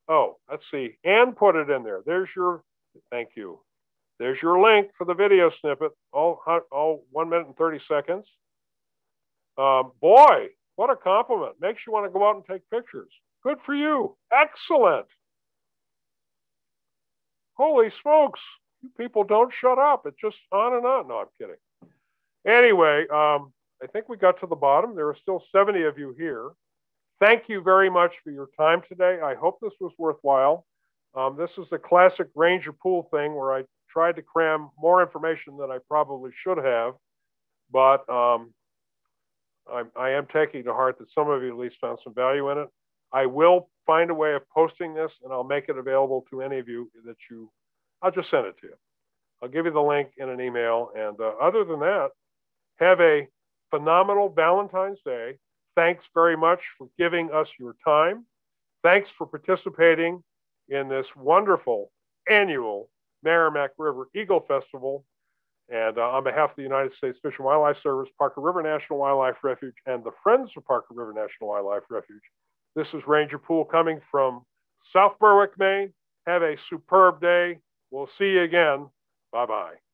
oh, let's see, and put it in there. There's your, thank you. There's your link for the video snippet, all, all one minute and 30 seconds. Um, boy, what a compliment. Makes you want to go out and take pictures. Good for you. Excellent. Holy smokes. You people don't shut up. It's just on and on. No, I'm kidding. Anyway, um, I think we got to the bottom. There are still 70 of you here. Thank you very much for your time today. I hope this was worthwhile. Um, this is the classic Ranger Poole thing where I tried to cram more information than I probably should have, but um, I, I am taking to heart that some of you at least found some value in it. I will find a way of posting this and I'll make it available to any of you that you, I'll just send it to you. I'll give you the link in an email. And uh, other than that, have a phenomenal Valentine's Day. Thanks very much for giving us your time. Thanks for participating in this wonderful annual Merrimack River Eagle Festival. And uh, on behalf of the United States Fish and Wildlife Service, Parker River National Wildlife Refuge, and the Friends of Parker River National Wildlife Refuge, this is Ranger Poole coming from South Berwick, Maine. Have a superb day. We'll see you again. Bye bye.